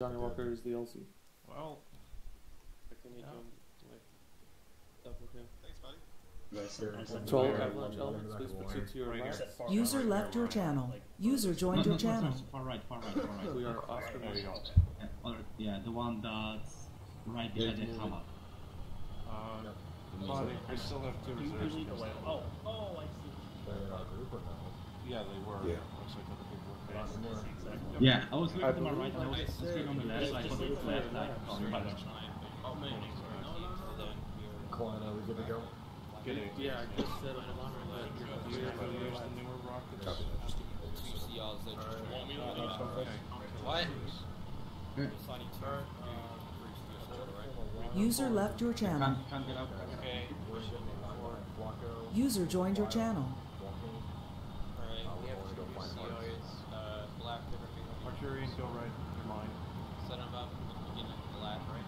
Johnny Walker is the LC. Well, I can make Yeah. him like double kill. Thanks, buddy. Twelve Where- avalanche elements, please proceed to your Right here. left. User left your channel. User joined your channel. Far right, far right, far right. We are Oscar there you Yeah, the one that's right behind the hammer. Uh, body, I still have two reserves. against them. Oh, oh, I see. Yeah, they were. Yeah. Looks like other people were Yes, facing. that's exactly. Yeah, I was I looking to my right, and I was looking on the left, so I thought it was left, like, on the left. Klein, are we good to go? Getting Yeah, I just said I'm on years that. than they were rockets. Copy. What? User left your channel. Can't, can't get out. Okay. Flacco, User joined your channel. walking. Alright, we have two CRs, uh, black, everything. Arcurian, go right. You're mine. Set them up, beginning black, right?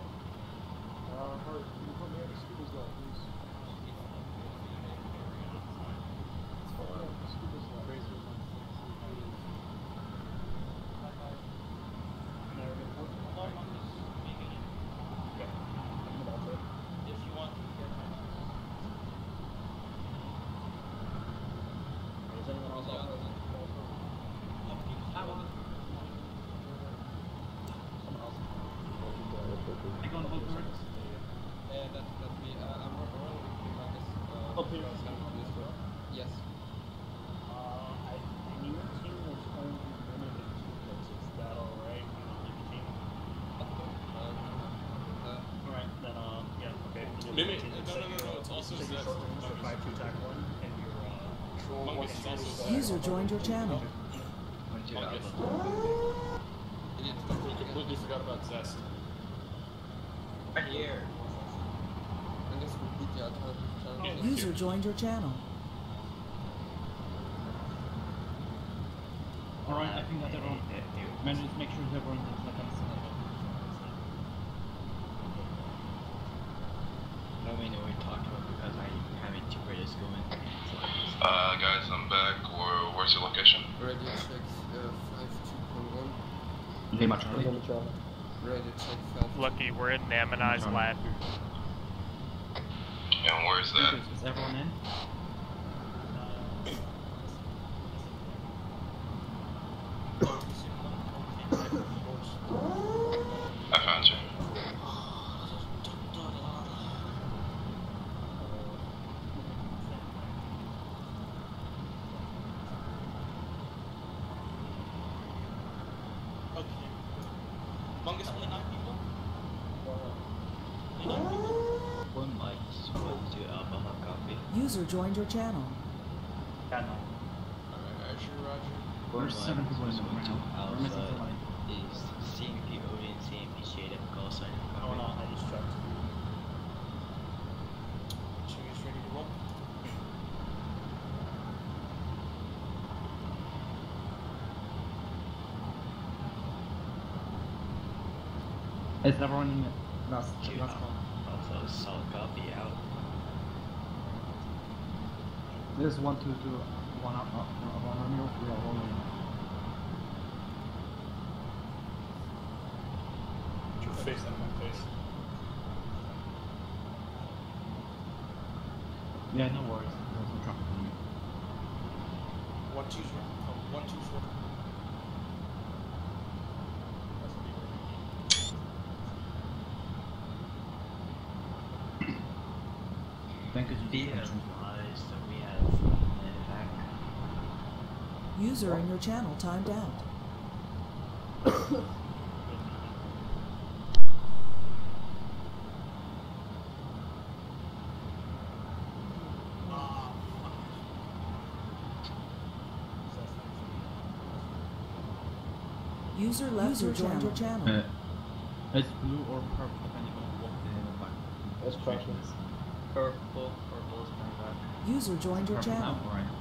Uh, Hart, can you put me on the scuba slot, please? Put me on the scuba slot. If you want to get Is anyone else out there? Someone else? I go on both turrets. Yeah, that's, that's me. Uh, I'm rolling with Marcus. Uh, Oh, Peter. it's coming from this door. Yes. Uh, I, and your team was only limited to places. Is that alright? You know, like your team? Let's go. Uh, uh, Alright, then, um, yeah, okay. we'll do Mimic- it. no, no, no, no, it's also So your Zest. short range for five to attack one, and your, uh, Mongus is also Zest. User joined your channel. Mongus. it is We completely forgot about Zest. right here. I'm just repeat the other channel. User joined your channel. Alright, I think that everyone, man, just make sure everyone has like a I mean, we talked about because I having two radios going. Uh, guys, I'm back. Where, where's your location? Radio check uh, 52.1. They much early. Radio check 5. Lucky, we're in Namanai's lab. And where's that? Is everyone in? I found you. Okay. Mongus, only nine people? One mic switch to Alpha Hot Copy. User joined your channel. yeah, no. Alright, Archer, Roger. One There's seven people in the room now. We're missing Alpha somebody. is CMP Odin, CMP Shade, call sign Hold on, I just checked. Ching is ready to roll. Is everyone in the last, Two last call? Alpha solid copy out. There's one, two, two, one up, up, one on you, we are all in. Put your face on my face. Yeah, no worries. There's no traffic on you. One, two, four. Oh, one, two, four. Thank you. Be advised that we have medevac. User in your channel timed out. User left your joined your channel. Uh, it's blue or purple depending on what the back. That's crashing. Purple, purple is medevac. User joined your channel. now, alright.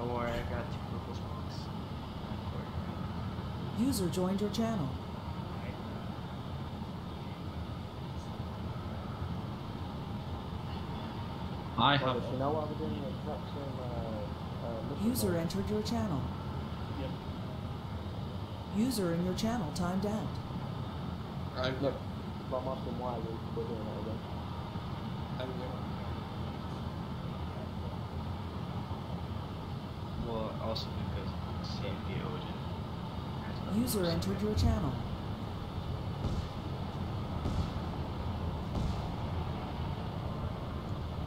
Don't worry, I got two purple. User joined your channel. I have. Doing. Uh, uh, User entered your channel. Yep. User in your channel timed out. I Look, I'm asking why we're doing that again. Also because User entered your channel.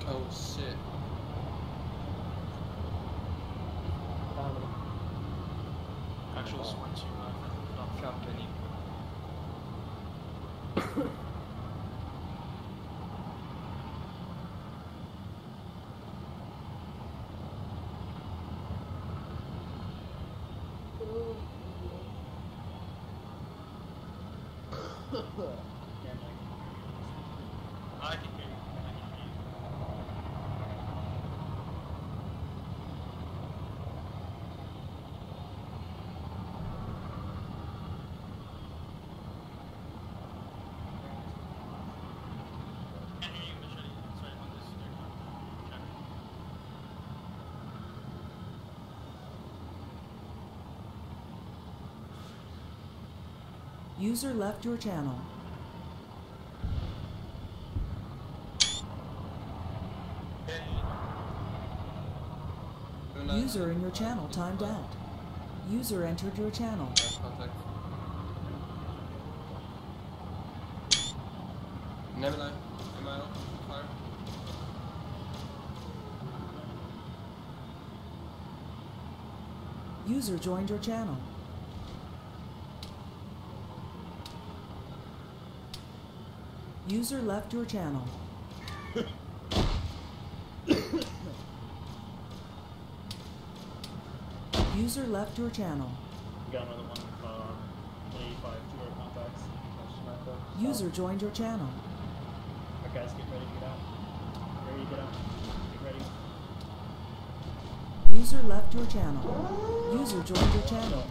Oh shit. Family. Actual swing to uh, not company. I can hear you. I can hear you. Can't hear you, Machete. Sorry, on this intercom. Check. User left your channel. User in your channel timed out. User entered your channel. Never lie. Am I out? Fire. User joined your channel. User left your channel. User left your channel. We got another one from 85 two our contacts. User joined your channel. Alright, guys, get ready to get out. Ready to get out. Get ready. User left your channel. User joined your channel.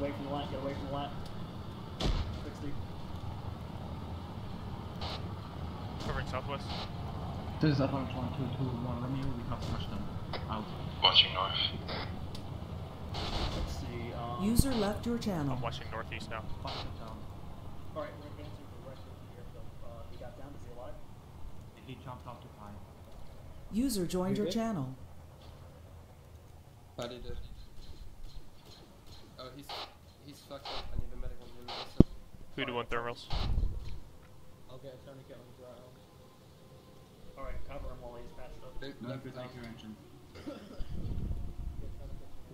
Away from the light. Get away from the light. Covering southwest. This is Avalanche 1221 Romeo. We have smashed them. Out. Watching north. Let's see. Um, User left your channel. I'm watching northeast now. Fuck it down. Alright, we're advancing for rest of the airfield. Uh, he got down. Is he alive? He jumped out too high. User joined You your good? channel. Body dead. Oh, he's he's fucked up. I need a medic on. Also. Who do you want thermals? Okay, I'm trying to get on his right arm. Alright, cover him while he's patched up. Left, No, left good, arm. your engine.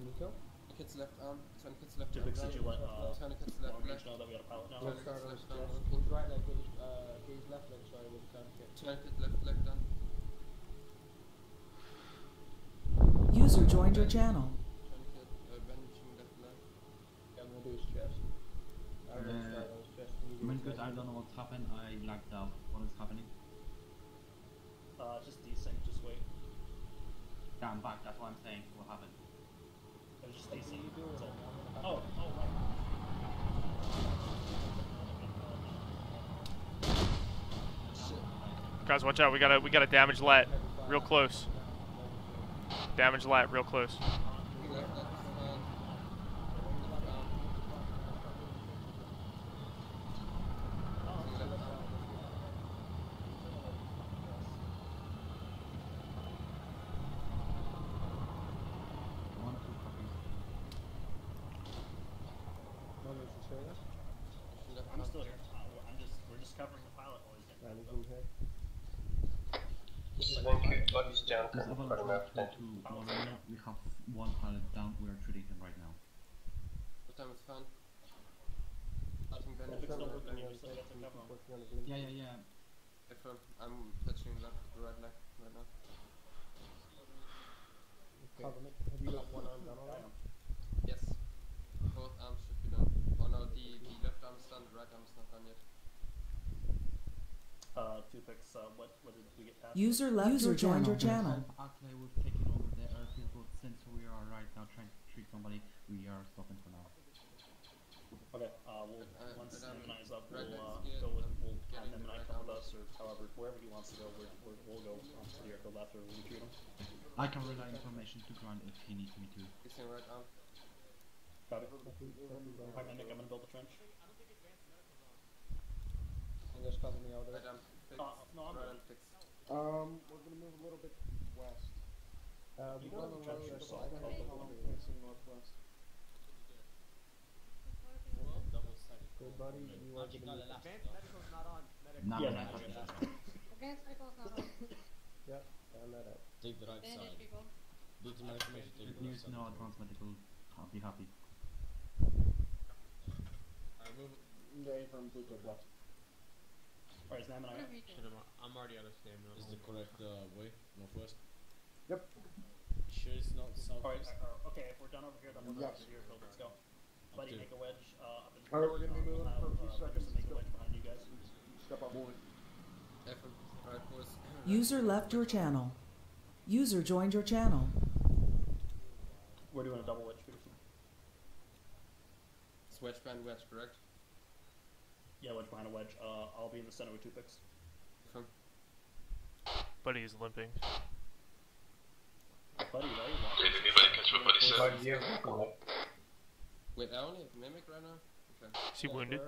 Nico? Kid's left arm. Turn kid's left Typix, arm. did you let, uh, Turn kid's left Long leg. Beach know that we got a pilot now? Turn kid's left arm. His right leg. His, uh, his left leg. Sorry, with turn kid. Turn kid's left leg down. User joined your channel. Turn kid. Uh, benching left leg. Yeah, I'm gonna do his chest. I already started on his chest. and you do I mean, his good, I leg. don't know what's happened. I lagged out. What is happening? Uh, just desync, just wait. Yeah, I'm back. That's what I'm saying. What happened? It was just desync. That's all. Oh, oh, right. Guys, watch out. We got a we got a damaged lat. Real close. Damaged lat, real close. Left leg. uh, Left arm. Left arm. One, two, copy. Left I'm arm. still here. Uh, I'm just, we're just covering the pilot while he's getting This is Avalanche 1221 Romeo. We have one pilot down. We are treating him right now. What time is fun? Starting If bench. it's still working, you still got to cover. Yeah, yeah, yeah. Confirm. I'm touching left, right leg right now. Have you got one arm done already? Yes. Both arms should be done. Oh no, the, the left arm is done, the right arm is not done yet. Uh, two picks, uh, what, what did we get past? User left User your joined your channel. Actually, we've taken over the airfield, but since we are right now trying to treat somebody, we are stopping for now. Okay, uh, we'll, Uh, once but, um, Nemani's up, we'll, uh, go with, we'll have getting the Nemani come with us, or however, wherever he wants to go, we're, we're, we'll go um, to the airfield after we retreat him. I can relay information to Grant if he needs me to. Fixing right arm. Got it. Alright, Nick, I'm gonna build a trench. You guys cover me out there. Uh, no, I'm right ready. arm fixed. Um, we're gonna move a little bit west. Uh, You we know the a trench road is about south how of the long facing northwest. Okay, buddy, you are gonna move. Not Yeah, that not much. yet. Advanced medical's not on. Yep, found that out. Take the right side. Due to my information, take the right side. no advanced medical, I'll be happy. Alright, move. Very from blue to left. Alright, Znam and I. What have you Shit, done? I'm, I'm already out of stamina. Is the correct uh, way? Northwest? Yep. Sure it's not Alright, southwest? uh, uh, okay, if we're done over here, then we'll go Yes. to the airfield. Let's go. Buddy, Okay. make a wedge. Uh, up in Alright, we're gonna be moving have, for a few uh, seconds. Make a wedge behind you guys. Step up. Moving. F right boys. User left your channel. User joined your channel. We're doing a double wedge, Peterson. It's wedge wedge, correct? Yeah, wedge behind a wedge. Uh, I'll be in the center with two picks. From Buddy is limping. Buddy, why are you Did anybody catch what Buddy said? wait, I only have mimic right now. Okay. Is he wounded?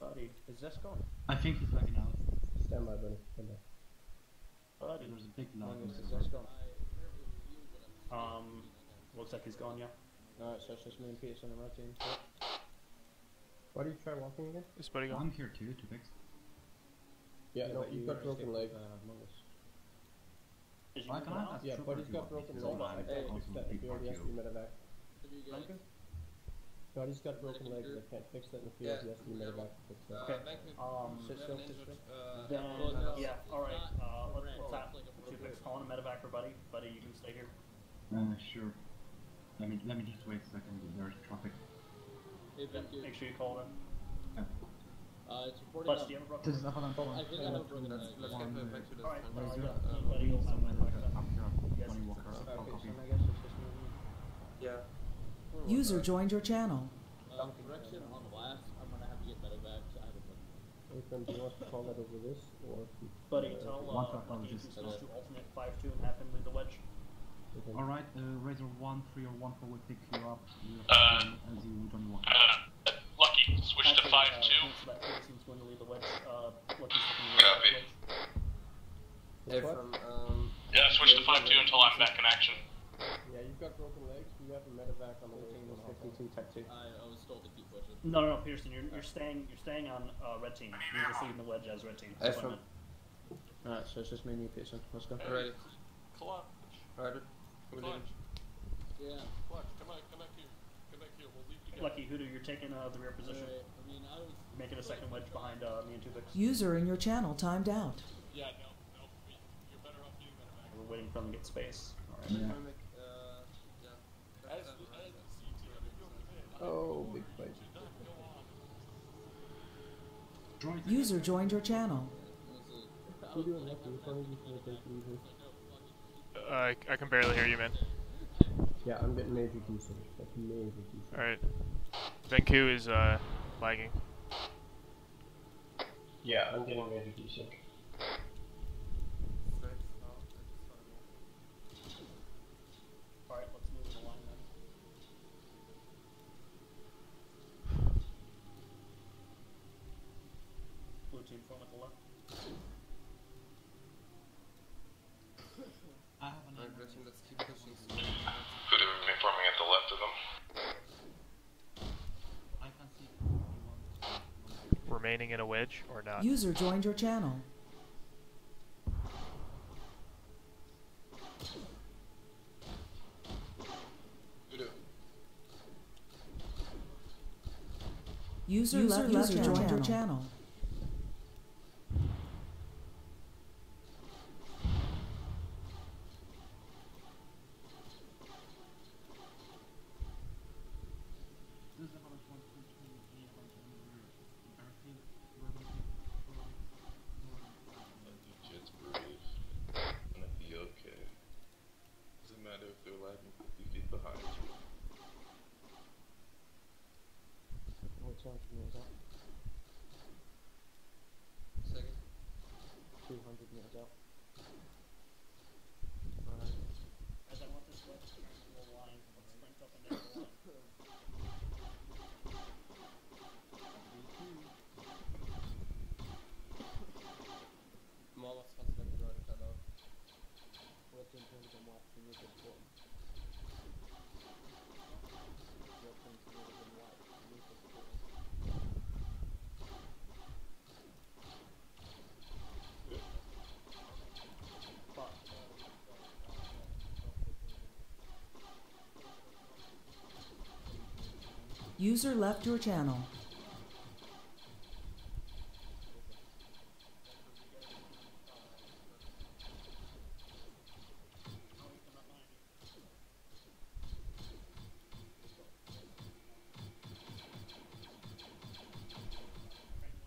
Buddy, is this going? I think he's lagging out. Stand by, buddy. Stand by. Buddy. There's a big lag. Magnus, is this going? Um, looks like he's gone, yeah. Alright, so it's just me and Peterson and red team. Why do you try walking again? Is Buddy gone? I'm here too, two picks. Yeah, no, but you've you got broken leg. escaped, Uh, Is Why you can I gone? Yeah, Trooper buddy's if you got broken because leg. I can't fix a that big if he already has to be medevac. Buddy's got broken leg. I can't fix that in the field. Yeah, he has to be medevac to fix that. Okay. Um, Sit still, have an sit still. uh, Then, yeah, alright, uh, let's, let's Right. have two picks. Calling a medevac for Buddy. Buddy, you can stay here. Uh, sure. Let me let me just wait a second. There's traffic. Hey, thank you. Make sure you call them. Uh, it's reporting Plus, do you have a broken This is up on I think I have broken Let's, let's get uh, back to this. Alright, one. no, There's I got a- Buddy will have medevac then. I'm here. Yes. Johnny Walker. Uh, I'll copy. Peterson, I guess it's just me and you. Yeah. User joined your channel. Uh, correction on last, I'm gonna have to get medevac. I have a broken Ethan, do you want to call that over this or? Buddy, tell, One uh, shot, Lucky just- who's to alternate 5-2 and have him lead the wedge. Ethan, Alright, uh, Razor 1, 3 or 1 4 will pick you up. You Uh, as you Johnny Walker. Uh, Lucky, switch to 5 uh, 2. cancel that Peterson's going to lead the wedge. Uh, Lucky's the Copy. wedge. Hey, from um. Yeah, switch to 5 2 until I'm back in action. Yeah, you've got broken legs. We have a medevac on the way. It's 52 type 2. I, I was told to keep pushing. No, no, no, Peterson, you're, you're staying you're staying on uh, red team. You're just leading the wedge as red team. That's what I from. meant. Alright, so it's just me and you, Peterson. Let's go. Alright. Clutch. Alright. We're doing. Yeah. Clutch, come back, come back here. Come back here. We'll leave together. Lucky Hoodoo, you're taking uh, the rear position. Alright, I mean, I was. Making a second wedge behind uh, me and Tubix. User in your channel timed out. Yeah, no, no. we- You're better off getting that back. We're waiting for them to get space. Alright. Yeah. Uh, yeah. As, as the CT, if you're within, I Oh, big fight. should not go on. Droid. User joined your channel. Uh, I, I can barely hear you, man. Yeah, I'm getting major decent. Like major decent. Alright. Venku is uh, lagging. Yeah, I'm getting major decent. Straight out. I just saw you. Alright, let's move in the line then. Blue team front at the left. I have an Alright, Gretchen, let's keep pushing. So Could have been forming at the left of them. I can see. Wedge or not? User joined your channel. User, left, user joined your channel. This is about 1, 2, 3, 3, about airfield. We're looking for. Let the jets breathe. Gonna be okay. Doesn't matter if they're lagging 50 feet behind. What sound can you that? 200 meters out. As I want this wedge to turn into a line, let's sprint up and down the line. Mormons kannst du weg Droideka laufen. Red team turns to watch and you just form. Red team turns to watch and you just form. User left your channel.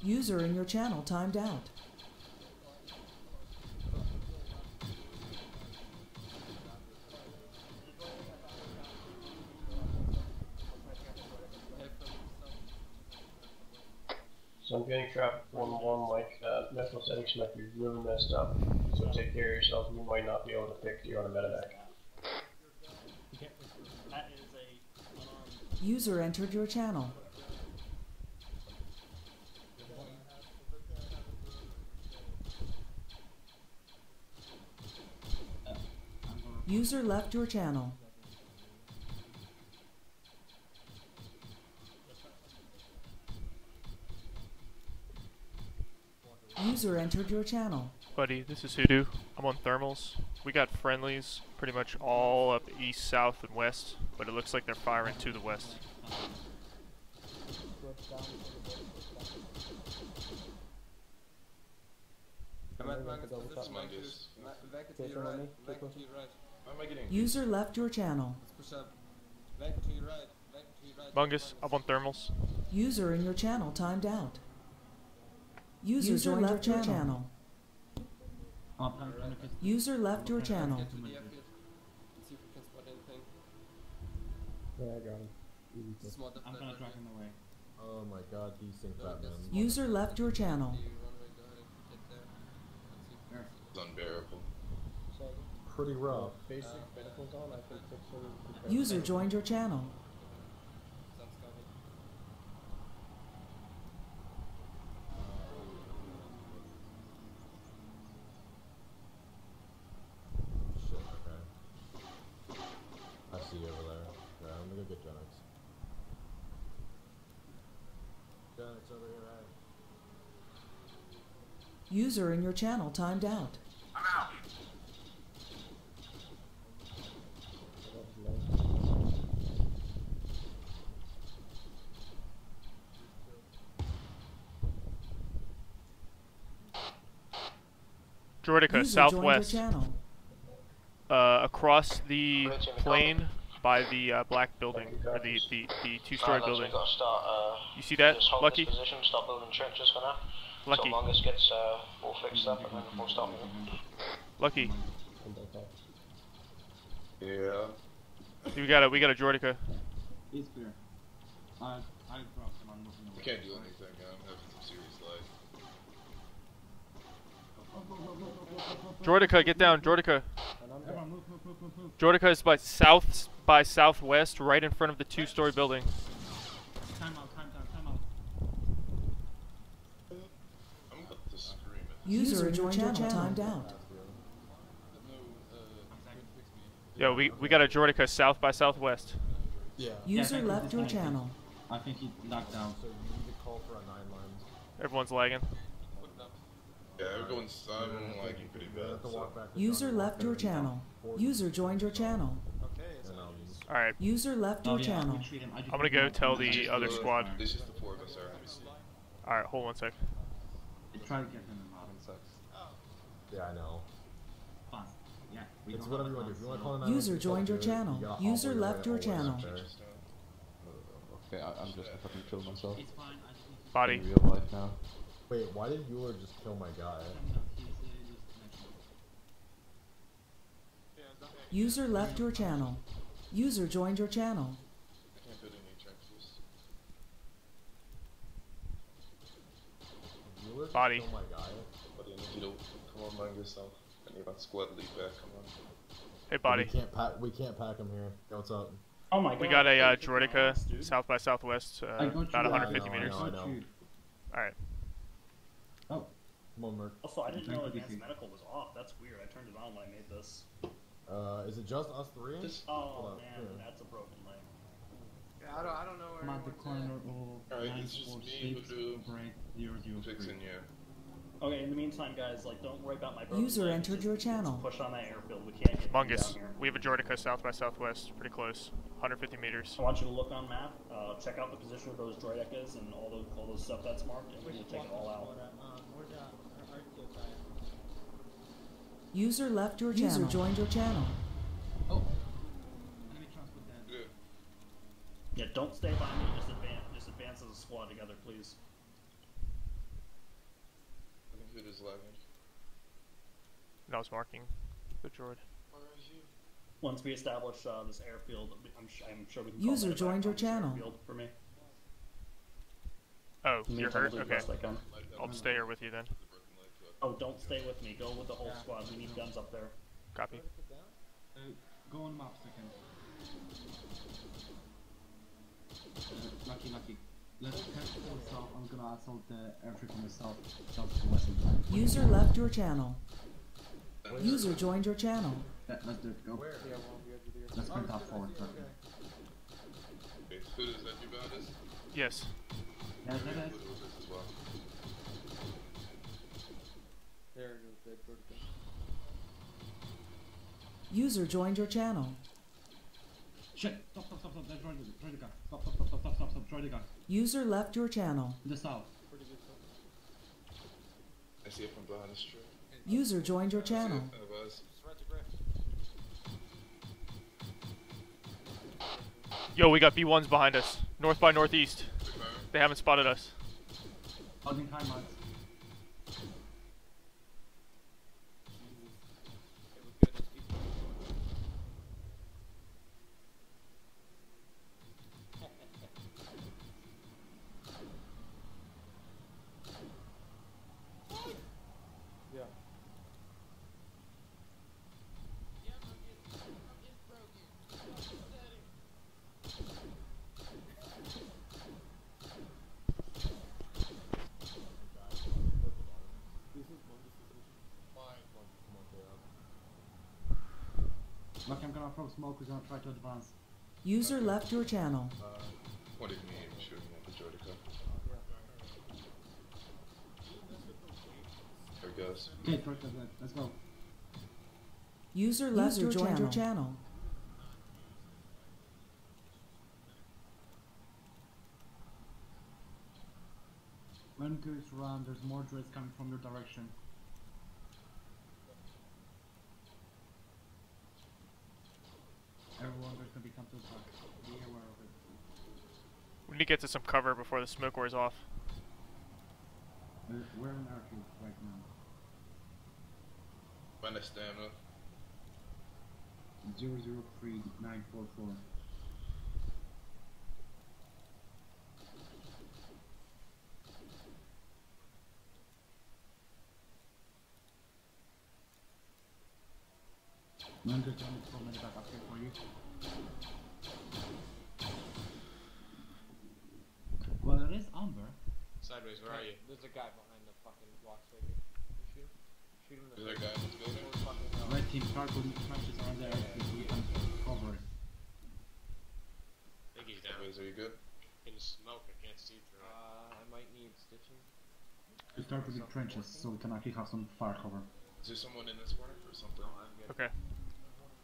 User in your channel timed out. Might be really messed up. So take care of yourself. You might not be able to pick you on a medevac. User entered your channel. User left your channel. User entered your channel. Buddy, this is Hoodoo. I'm on thermals. We got friendlies pretty much all up east, south, and west, but it looks like they're firing to the west. Switch down to the base, switch down. I'm at Maybe I Mangus could double position. tap. Mangus. Ma- Back to Okay, your turn on right. me. Back Keep to your right. Why am I getting User left your channel. Let's push up. Back to your right. Back to your right. Mungus, up on thermals. User in your channel timed out. User, left your channel. Uh, plan, plan of. User left your channel. Get to the airfield. Let's see if we can spot anything. Yeah, I got him. Easy It's a kill. small I'm gonna right drag him away. Oh my god, these think No, Batman. User left your channel. The runway, go ahead and get there. Let's see if we can see It's unbearable. Pretty rough. basic Uh, medical zone, I think six hundred. User joined your channel. Sun's coming. Shit, okay. I see over there. Yeah, I'm gonna go get Genix. Genix over here, right? User in your channel timed out. Droideka, User joined your southwest. Uh, across the plane by the uh, black building, or the, the, the two-story building. We've got to start, uh, You see that, just Lucky? this position, start building trenches for now. Lucky. Till Mongus gets uh, all fixed up and then we'll start moving. Lucky. Yeah. We got a we got a Droideka. It's clear. I I dropped him. I'm moving I away. can't do anything. I'm having some serious lag. Droideka, get down, Droideka. Droideka is by south by southwest, right in front of the two-story building. Time out, time out, time out. I'm about to scream it. User in your channel timed out. Yo, we we got a Droideka south by southwest. Yeah. User Yeah, left your channel. I think he knocked out. So you need to call for a nine lines. Everyone's lagging. Yeah, everyone's I'm lagging pretty bad. So. walk back to User left your channel. User joined your channel. And, All right, User left Oh your yeah, channel. I retreat him. I just I'm gonna go tell the other squad. It's just the four of us are. Let me see. All right, hold one sec. Try to get him in modern. Oh. yeah, I know. Fine. Yeah. We It's don't whatever you want to do. If you want to call a User joined your do. You channel. User left your way all the way channel. Okay, I, I'm just fucking kill myself. It's fine. I just need to Body. In real life now. Wait, why did Euler just kill my guy? No, he's, he's connection. User left your channel. User joined your channel. I can't put any trenches. Euler just Body. killed my guy. But You don't come on, mind yourself. I need my squad lead back. Come on. Hey, body. We can't pack. We can't pack him here. What's up? Oh my We got a uh, thank you for Droideka this, south by southwest, uh, about you. 150 I know, I meters. know, I know. Alright. Oh, Come on, Merc. Also, I didn't know advanced medical was off. That's weird. I turned it on when I made this. Uh, is it just us three? Just- Oh man, here. that's a broken leg. Yeah, I don't, I don't know where command everyone's decliner at. of Alright, it's just me 946 who do operate 003. Fixing you. Okay, in the meantime, guys, like, don't worry about my broken User leg. entered Just- your just channel. Push on that airfield. We can't get Mungus. down here. We have a Droideka south by southwest, pretty close. 150 meters. I want you to look on map, uh, check out the position of those droidekas and all the all those stuff that's marked, and we're gonna take it all out. Where's uh, our RTO guy? User left your channel. User joined your channel. Oh. Enemy transport dead. Good. Yeah, don't stay by me. Just advance. Just advance as a squad together, please. I think it is lagging. And I was marking the droid. Where is you? Once we establish uh, this airfield, I'm, I'm sure we can. User call joined back your channel. airfield For me. Oh, you're hurt? I'll do the Okay. I can. I'll stay here with you then. Oh, don't stay with me. Go with the whole squad. We need guns up there. Copy. Uh, go on map second. Uh, lucky, lucky. Let's head to the south. I'm gonna assault the airstrip on the south, south to west. User left your channel. User joined your channel. Yeah, let's do it. Go. Yeah, well, we had to do Let's sprint up forward. Perfect. Okay, who is that you about this? Yes. Yeah, that is. User joined your channel. Shit! Stop, stop, stop, stop. Stop, stop, stop, stop, stop, stop. User left your channel. In the south. I see it from behind this tree. User joined your channel. Uh. Yo, we got B1s behind us. North by northeast. They haven't spotted us. Holding high marks. Yeah. Lucky, I'm gonna smoke. We're gonna try to advance. User left your channel. Uh, what do you mean shooting at the Droideka? There it goes. Okay, Droid let's go. User left your joined your channel. Run to its run. There's more droids coming from your direction. Everyone, there's gonna be come to attack. Be aware of it. We need to get to some cover before the smoke wears off. We're, we're in airfield right now. Find a stamina. 003944. I'm just trying to back up here for you. Well, it is Amber. Sideways, where are you? There's a guy behind the fucking blocks right here. You shoot him? Shoot him in the Is there a guy in this building? Or. Red team, start putting trenches around there so we can cover it. I think he's down. Sideways, are you good? In the smoke, I can't see through it. Uh, I might need stitching. We start putting trenches so we can actually have some fire cover. Is there someone in this corner or something? Okay.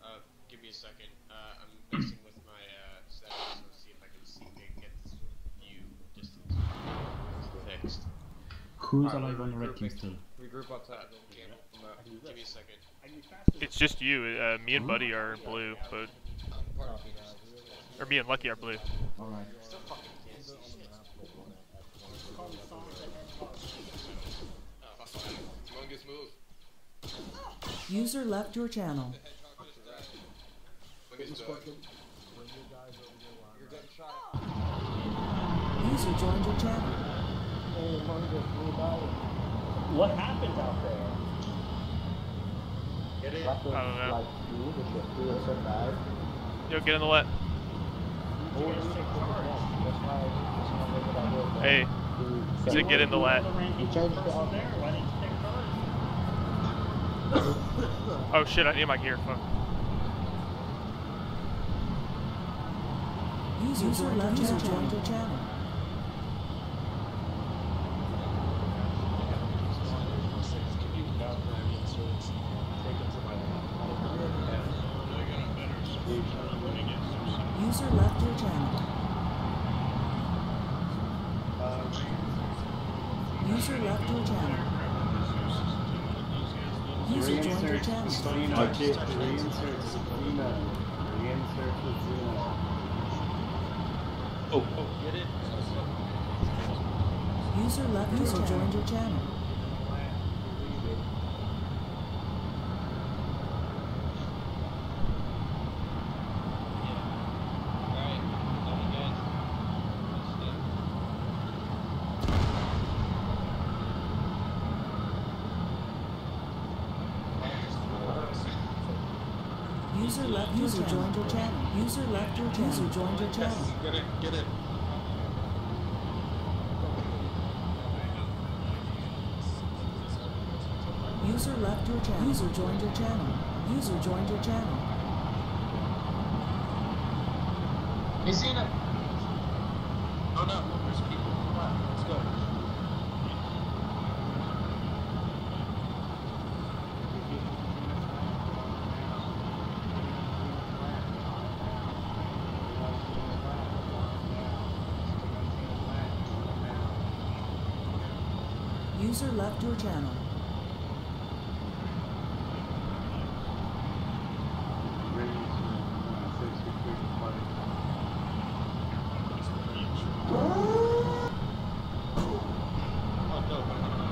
Uh, give me a second. Uh, I'm messing with my uh, settings to see if I can see if I can get this view distance fixed. Who's Alright, alive on the red team regrouping. still? Regroup outside. Give me a second. It's just you. Uh, me and Buddy are blue, but or me and Lucky are blue. Alright. Still fucking can't see shit. Fuck. Humongous move. User left your channel. User joined your dog. You're getting shot at. User joined your channel. What happened out there? Get it? I don't know. like, you, the shit, do so bad. Yo, get in the wet. Oh, you take the wet. That's why, that's why I did what I did, but Hey, he he said get in the wet. He changed it up. there. Why didn't you take cars? Oh shit, I need my gear. Fuck. User, User left user joined your channel. User left your channel. User left your channel. User joined your channel. Budget, reinsert Zena. Reinsert Zena. Oh, oh, get it? User left user joined your channel. Alright, love you guys. User left user joined your channel. User left your channel. User joined your channel. Get it, get it. User left your channel. User joined your channel. User joined your channel. Hey, Zena! Oh no, there's people. Come on, let's go. User left your channel. Oh, no, no, no, no.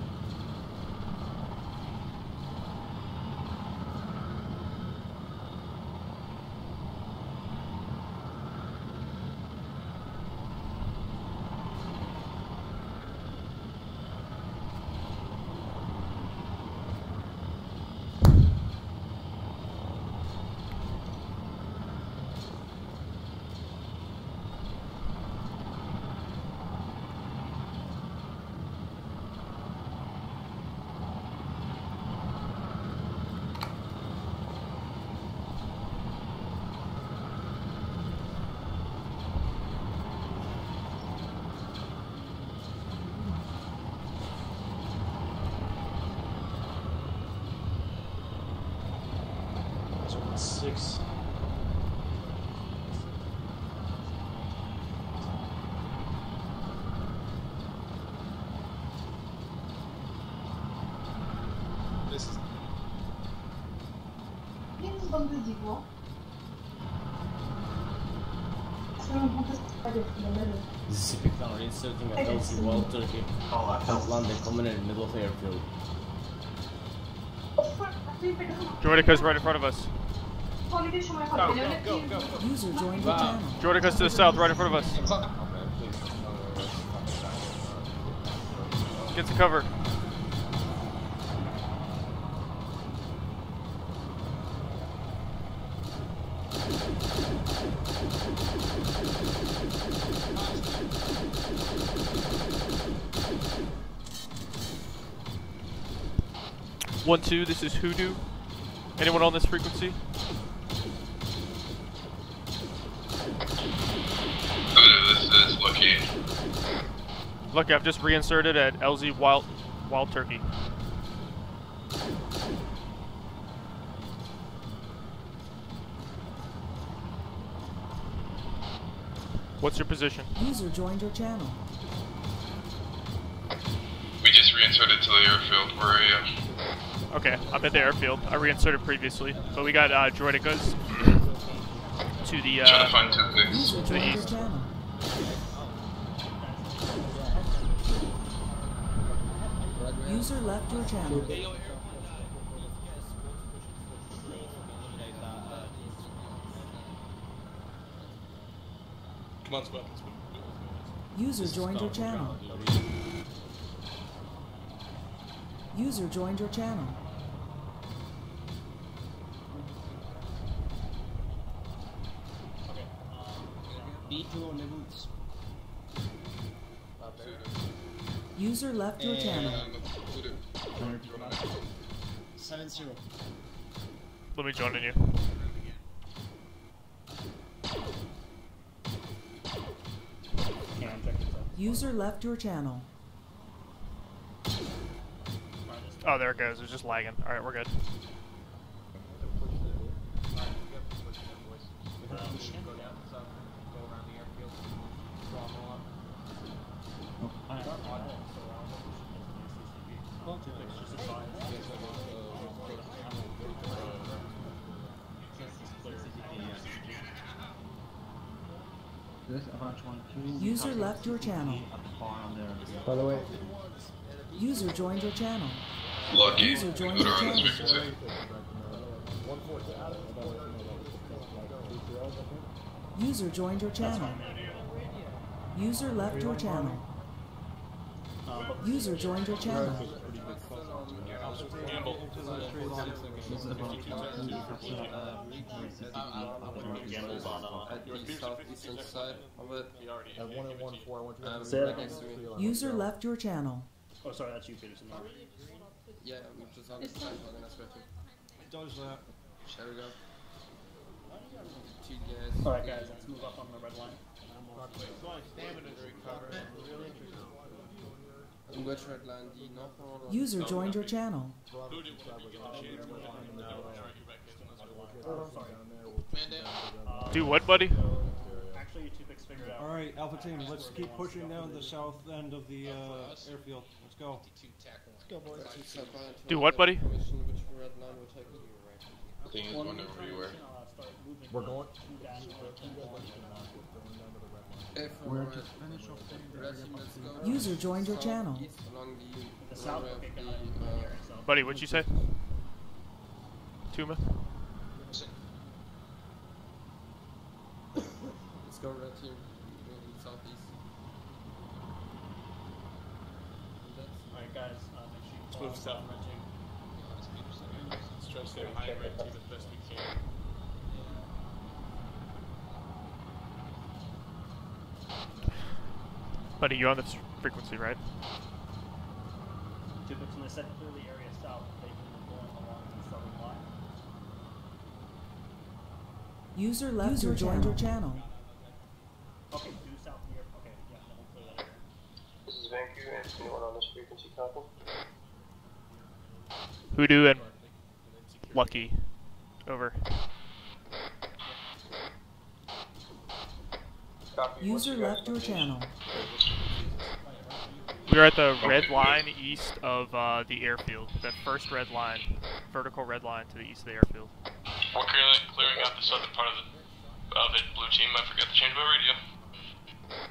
Picard inserting a LZ Walter here. South London, coming in the middle of airfield. Droideka's right in front of us. User joined your channel. Droideka's to the south, right in front of us. Get to cover. One two. This is Hoodoo. Anyone on this frequency? Hello, this is Lucky. Look, I've just reinserted at LZ Wild Wild Turkey. What's your position? User joined your channel. We just reinserted to the airfield. Where are you? Okay, I'm at the airfield. I reinserted previously, but we got uh, droidekas to the uh, to find. User to the east. User left your channel. Come on, squad. User joined your channel. User joined your channel. B2 on the roots. User left your channel. Seven zero. Let me join in you. User left your channel. Oh, there it goes. It's just lagging. All right, we're good. User left your channel. By the way, User joined your channel. Lucky. User joined Put your her on this channel. frequency. User joined your channel. User left your channel. User joined your channel. Gamble. Gamble's on the southeastern side of it. at one and one four, I want you to right next to me. User left your channel. Oh, sorry, that's you, Peterson. Yeah, I'm just on the side on this right here. Does that? Shadow go. Two guys. Alright, guys, let's move up on the red line. I'm going to red line D north or User joined your channel. Do what, buddy? Actually, two picks figured out. Alright, Alpha Team, let's keep pushing down the south end of the uh, airfield. Let's go. Let's go, boys. Do what, buddy? Which red we're taking? Thing is one everywhere. We're going. If We're red. just finished off the Red go. User joined your channel. The, The south, runway okay, of got the, it. uh, So- Buddy, what'd you say? Tuma? Let's go red team southeast. Alright, guys, move us south. on red. Let's try to stay behind red team as best we can. Buddy, you're on this frequency, right? Two picks, and they said clear the area south. They've going along the southern line. User left your joined your channel. Okay, due south here. Okay, yeah, then we'll clear that area. This is Vancouver, anyone on this frequency copy? Hoodoo and Lucky. Over. User left your channel. We're at the red line east of uh, the airfield. That first red line, vertical red line to the east of the airfield. We're clearing, clearing out the southern part of, the, of it, blue team. I forgot to change my radio.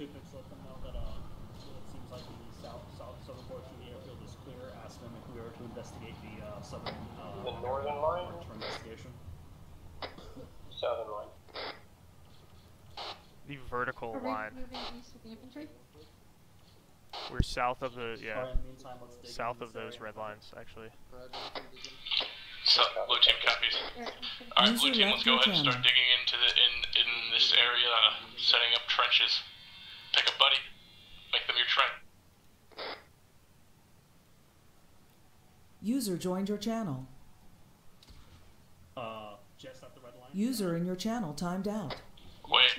Two picks, let them know that uh, it seems like the south, south, southern portion of the airfield is clear. Ask them if we are to investigate the uh, southern. Uh, The northern line? march For investigation. Southern line. The vertical Are we line. moving east with the infantry? We're south of the yeah, Alright, meantime, south of those red lines actually. So, blue team copies. Alright, blue team, let's go ahead and start digging into the in in this area, uh, setting up trenches. Pick a buddy, make them your trench. User joined your channel. just at the red line. User in your channel timed out. Wait.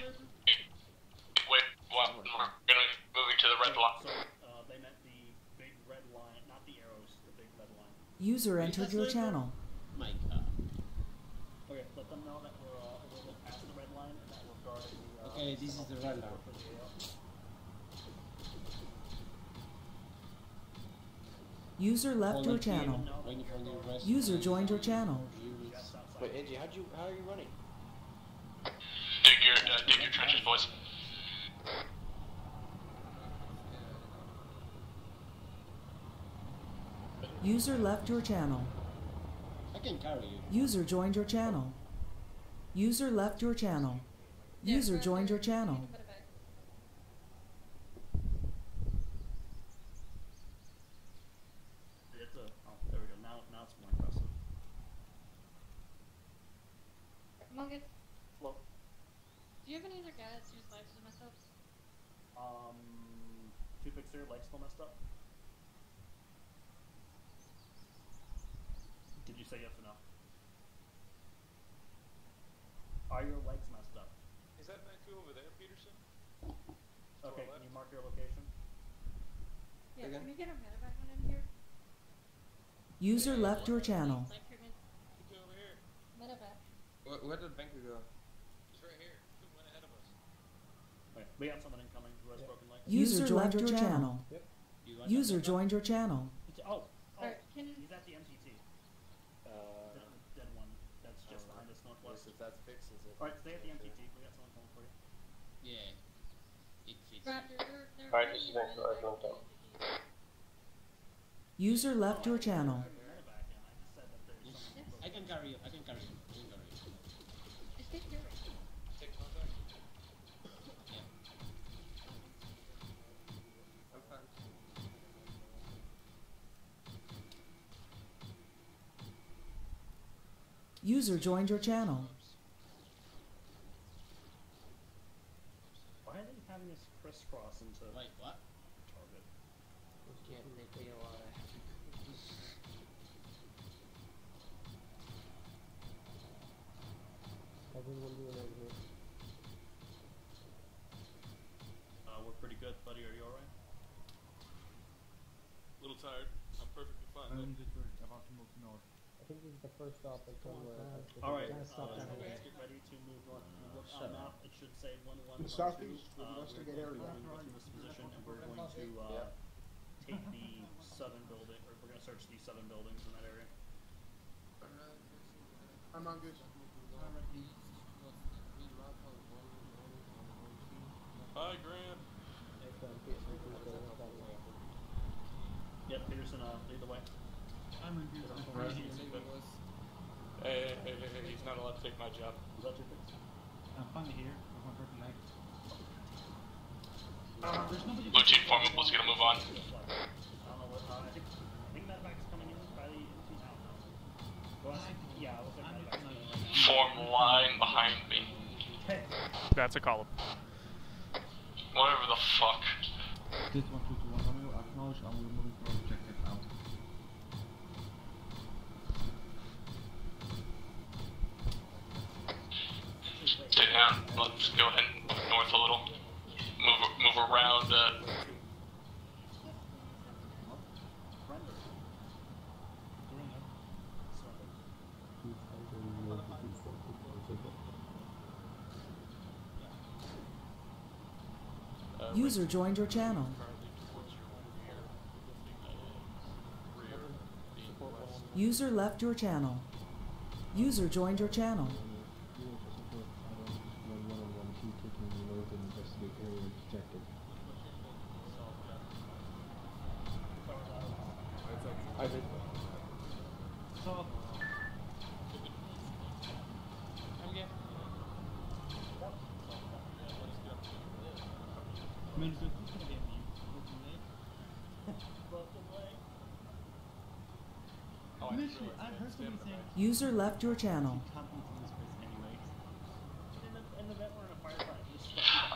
Wait, what? We're gonna moving to the red line. So, uh, they meant the big red line, not the arrows, the big red line. User entered your channel. My god. Okay, let them know that we're uh, a little bit past the red line and that we're guarding the. Uh, Okay, this is the red line. for the, uh, User left your channel. waiting for the rest User joined your channel. Wait, Angie, how'd you, how are you running? Dig your, uh, dig your trenches, boys. User left your channel. I can carry you. User joined your channel. User left your channel. User joined your channel. It's a. Oh, there we go. Now, now it's more impressive. Mongus, Hello. do you have any other guys whose lives are messed up? Um, two picks here. Legs still messed up. Did you say yes or no? Are your legs messed up? Is that Vancouver over there, Peterson? Okay, can you mark your location? Yeah, Again? can we get a medevac one in here? User left your channel. Like treatment. Medevac. Where, where did Banker go? He's right here. Two went ahead of us. Okay, we got someone incoming who has broken legs. User joined your channel. Yep. You User joined your channel. Oh, oh, Alright, can he's at the MTT. Uh, Dead, dead one. That's just behind us northwest. if that's fixed, is it? Alright, stay at the MTT. We got someone coming for you. Yeah. It fits. Raptor, they're, they're Alright, this is Vancouver, I jumped out. User left your channel. I just said that there's someone. I can carry you. I can carry you. I can carry you. I stay here. Take contact. Yeah. I'm fine. User joined your channel. Why are they having us crisscross into Wait, what? target? We can't make a lot of Everyone doing over here. Uh, we're pretty good, buddy. Are you alright? A little tired. I'm perfectly fine. I'm good. We're about to move north. I think this is the first stop I told you. Alright, uh, Let's stop down let's here. get ready to move north. You look Shut on up. map, it should say one one In one two. southeast, we Uh, investigate we're going area. to move into this position and we're going to, uh, take the southern building, or we're gonna search these southern buildings in that area. I'm on good. Hi, Graham. Yep, Peterson, uh, lead the way. I'm in good. I'm Where is fine. he? Hey, hey, hey, hey, he's not allowed to take my job. Is that your fix? I'm fine here. I'm on perfect leg. Uh, There's nobody. Blue team foreman was gonna move on. I don't know what, uh, I think, I think medevac's coming in by the MT now. Go ahead. Yeah, it looks like medevac's coming in. Form line behind me. That's a column. Whatever the fuck. This one, two, two, one. I'm gonna acknowledge and we're moving for objective out. Stay down. Let's go ahead and north a little. Move move around. Uh, Uh, User joined your channel. User left your channel. User joined your channel. I did. So, Means that who's gonna be in the Broken leg. Oh, I Listen, realized I that heard somebody stamina saying back. User left your channel. can't move in this place anyway. In the, in the event we're in a firefight, your channel.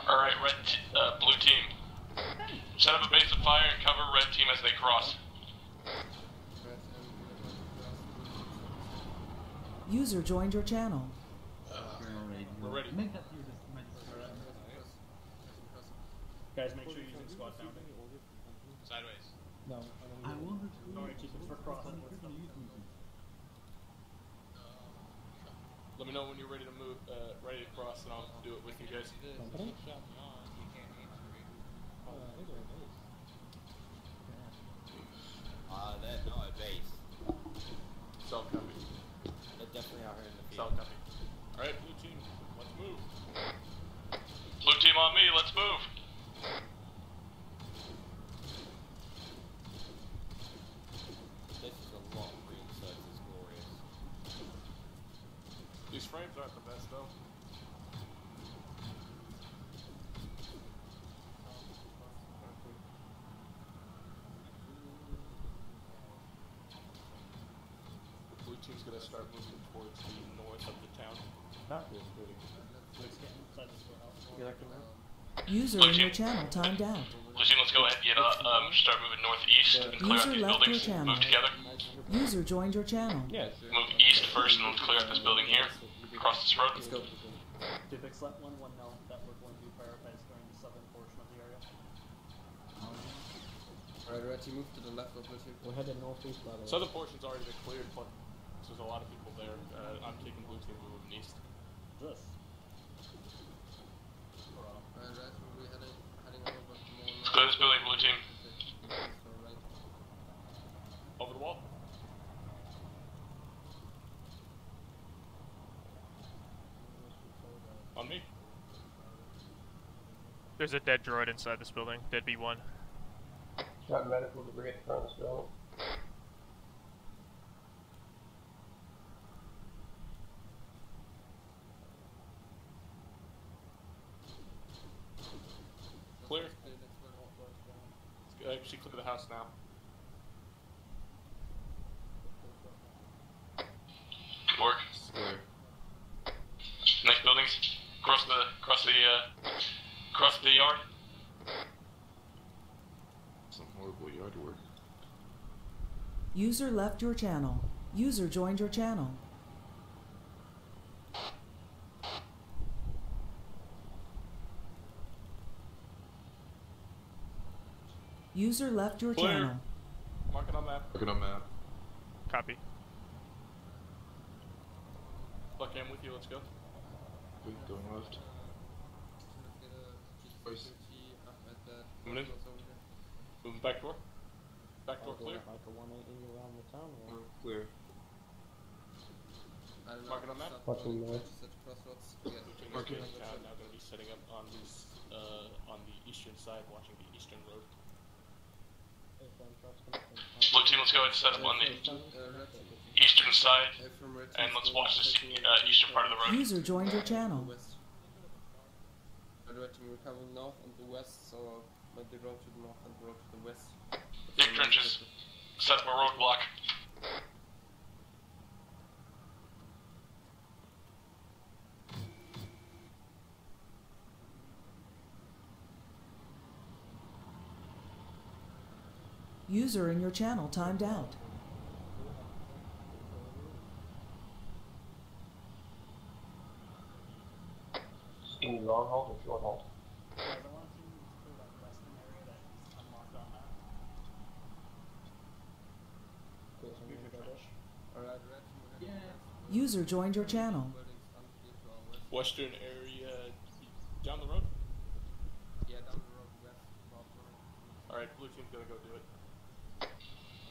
all right, red. T- uh, blue team. Set up a base of fire and cover red team as they cross. User joined your channel. Make that your dis- my discretion. Guys, make sure you're using squad sounding. Sideways. No, I wanted to. Alright, keep it for crossing. Let me know when you're ready to move, uh, ready to cross, and I'll do it with you guys. Uh, that, no, at base. Self copy. They're definitely out here in the Self field. copy. Alright, blue team, let's move. Blue team on me, let's move. This is a long green, so this is glorious. These frames aren't the best though. Blue team's gonna start moving towards the north of the town. That was pretty Let's get inside this warehouse. You like the map? User in your channel timed out. Blue team, let's go ahead and get, uh, um, start moving northeast and clear out User these left your buildings. channel. Move together. User joined your channel. Yes. Move east first and then clear out this building here. Across this road. Let's go. Dubix, let one one know that we're going to prioritize during the southern portion of the area. Alright, Reggie, move to the left of the ship. We're headed northeast, by the way. Southern portion's already been cleared, but there's a lot of people there. Uh, I'm taking blue team, we're moving east. This. Alright, Reggie, we're heading, heading over more Let's clear this building, blue team. right. Over the wall. On me. There's a dead droid inside this building. Dead B1. Got medical debris at the front of this building. Clear. Let's go- actually clear the house now. Good work. Clear. Next buildings. Cross the, cross the, uh, cross the yard. Some horrible yard work. User left your channel. User joined your channel. User left your Clear. channel. Mark it on map. Look at on map. Copy. Buck, I'm with you, let's go. Wait, going left. Voice. Coming in. Moving back door. Back door clear. Like a 180 around the town. Or... Clear. Mark it on map. Watching north. Mark it. Town now gonna be setting up on this, uh, on the eastern side, watching the eastern road. Blue team, let's go ahead and set up on the eastern side. And let's watch this, uh, eastern part of the road. User joined your channel. Alright, Reggie, we're coming north and the west, so like the road to the north and the road to the west. Dig trenches. Set up a roadblock. User in your channel timed out. Just give me long hold or short hold. Guys, I want to clear that western area that is unmarked on map. Alright, Reggie, we're heading west. User joined your channel. Western area, down the road. Yeah, down the road west. Alright, blue team's gonna go do it.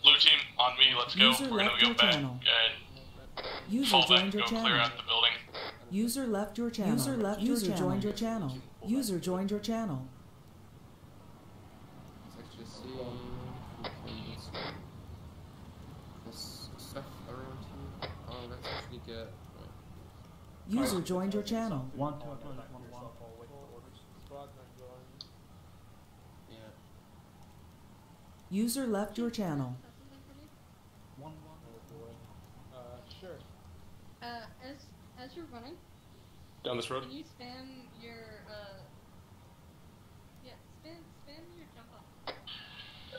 Blue team, on me, let's go. User We're gonna left go your back channel. and User fall back joined and your go clear channel. out the building. User left your channel. User left User your joined your channel. User joined your channel. Let's actually see if we can just there's stuff around here. Oh, let's actually get. Wait. User joined your channel. One, two, two, one, one. User left your channel. One, one. Uh, sure. Uh, as as you're running, Down this road. can you spam your uh? Yeah, spam spam your jump up.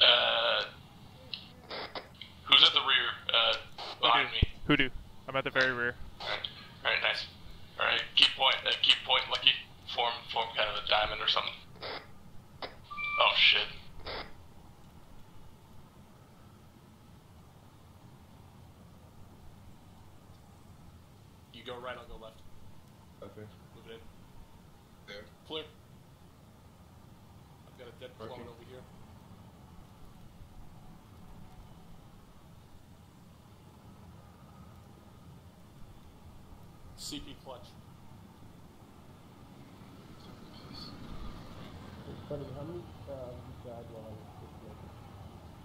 Uh, who's at the rear? Uh, behind me. Hoodoo. I'm at the very rear. Alright, alright, nice. Alright, keep point, uh, keep point like you form form kind of a diamond or something. Oh shit. You go right, I'll go left. Okay. Move it in. There. Clear. I've got a dead Working. plummet over here. CP clutch. Buddy, how many uh, you died while I was disconnected?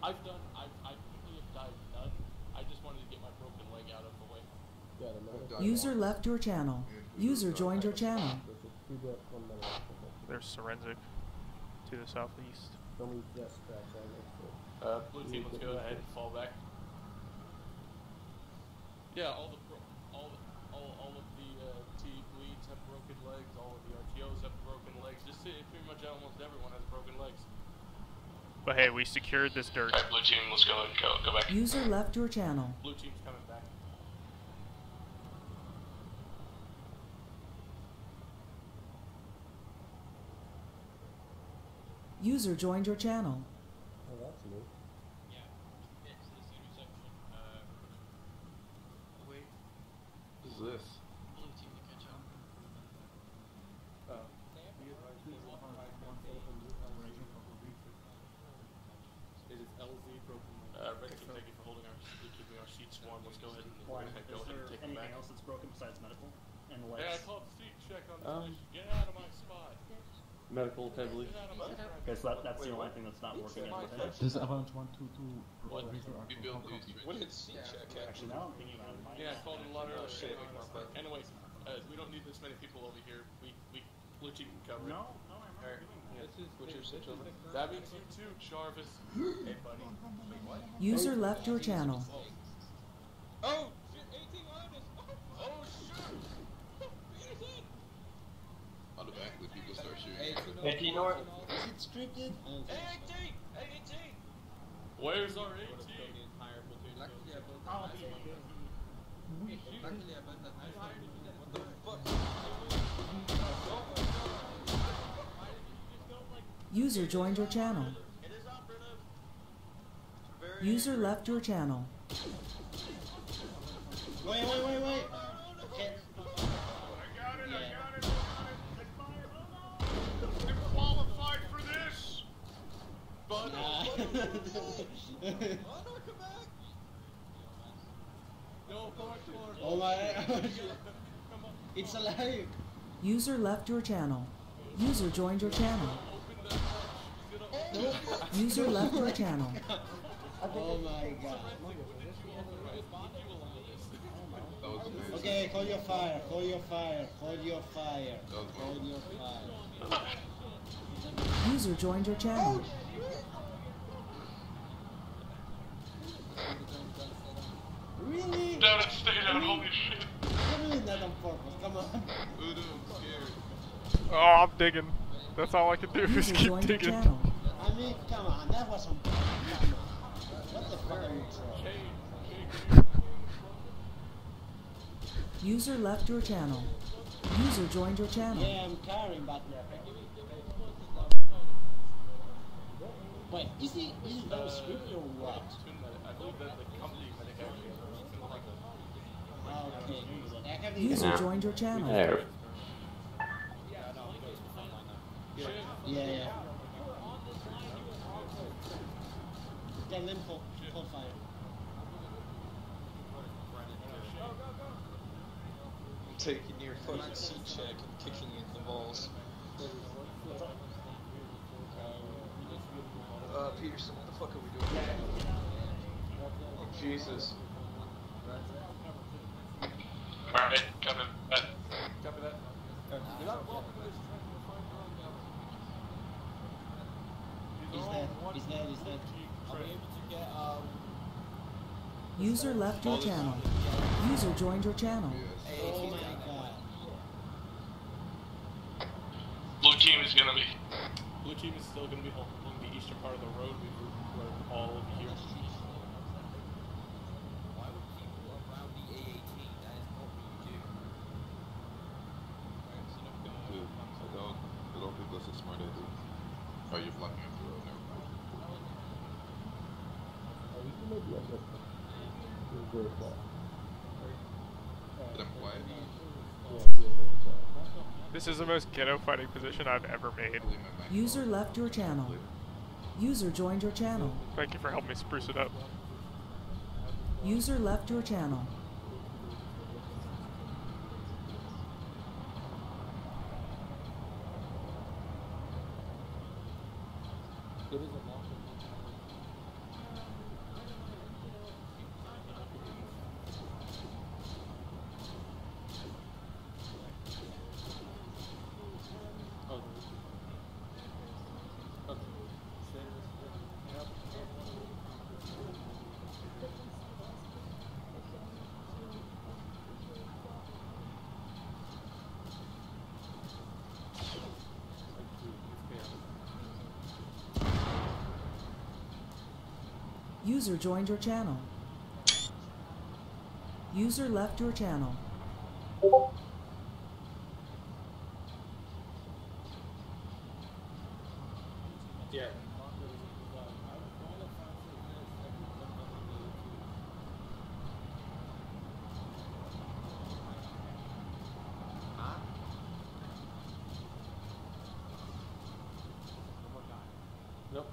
I've done. I've, I quickly have died none. I just wanted to get my broken leg out of the way. Yeah, the. User left your channel. User joined your channel. There's a two deaths, one medic. There's Forensic to the southeast. So many death tracks on next to it. Uh, blue team, let's go ahead and fall back. Yeah, all the bro- all the, all, all of the uh, T bleeds have broken legs. All of the RTOs have broken legs. Just see, pretty much almost everyone has broken legs. But hey, we secured this dirt. Alright, blue team, let's go and go go back. User left your channel. Blue team's coming back. User joined your channel. Oh, that's new. Yeah, it's this intersection. Uh, wait, Who's this? blue team to catch up. Uh, it is LZ broken. Uh, Red team, thank you for holding our, keeping our seats warm. Let's go ahead and go Why? ahead, Is go ahead there and take them anything back. else that's broken besides medical and legs? Hey, I called the seat check on this Um. Get out of my spot. Medical heavily. Get out of my spot. Okay, so that, that's the only thing that's not working as within. Does Avalanche want to to What? raise your We arc- built how these? What did C check Actually, now I'm thinking about it. Yeah, I called it a lot earlier. shit. Anyways, uh, we don't need this many people over here. We, we, blue team can cover it. No, no, I'm not Alright, doing yeah. that. What's your sigil? That means you too, Jarvis. hey, buddy. Wait, what? User left your channel. Oh, Is it scripted? Hey, 18! Where's our User joined your channel. User left your channel. Wait, wait, wait, oh my. it's alive. User left your channel. User joined your channel. User left your channel. Oh my god. That was amazing. Okay, hold your fire, hold your fire, hold your fire, hold your fire. User joined your channel. Oh. Really? Down and stay down, holy shit. You're doing that on purpose, come on. Voodoo, I'm scared. Oh, I'm digging. That's all I can do is keep digging. I mean, come on, that wasn't bad. Come on. What the fuck are you trying? User left your channel. User joined your channel. Yeah, I'm carrying, but. Wait, is he is he very scripted or what? I believe that the company medic actually is like a Okay. I have User the. joined your channel. There. Yeah, yeah. Tell them pull, pull fire. Taking your fucking seat check and kicking in the balls. Uh, Peterson, what the fuck are we doing? Oh, Jesus. Alright, copy that. Copy that. He's dead, he's dead, he's dead. Able to get, um, User left your channel. User joined your channel. Oh my god. Blue team is gonna be. Blue team is still going to be holding the eastern part of the road. We we're all over here. why would people around the A18? That is not what you do. Dude, I don't. Very far. Did I fly it? Yeah, you're very far. This is the most ghetto fighting position I've ever made. User left your channel. User joined your channel. Thank you for helping me spruce it up. User left your channel. It is a long Oh. Okay. Stay this- yep. User joined your channel. User left your channel. Yeah. Nope.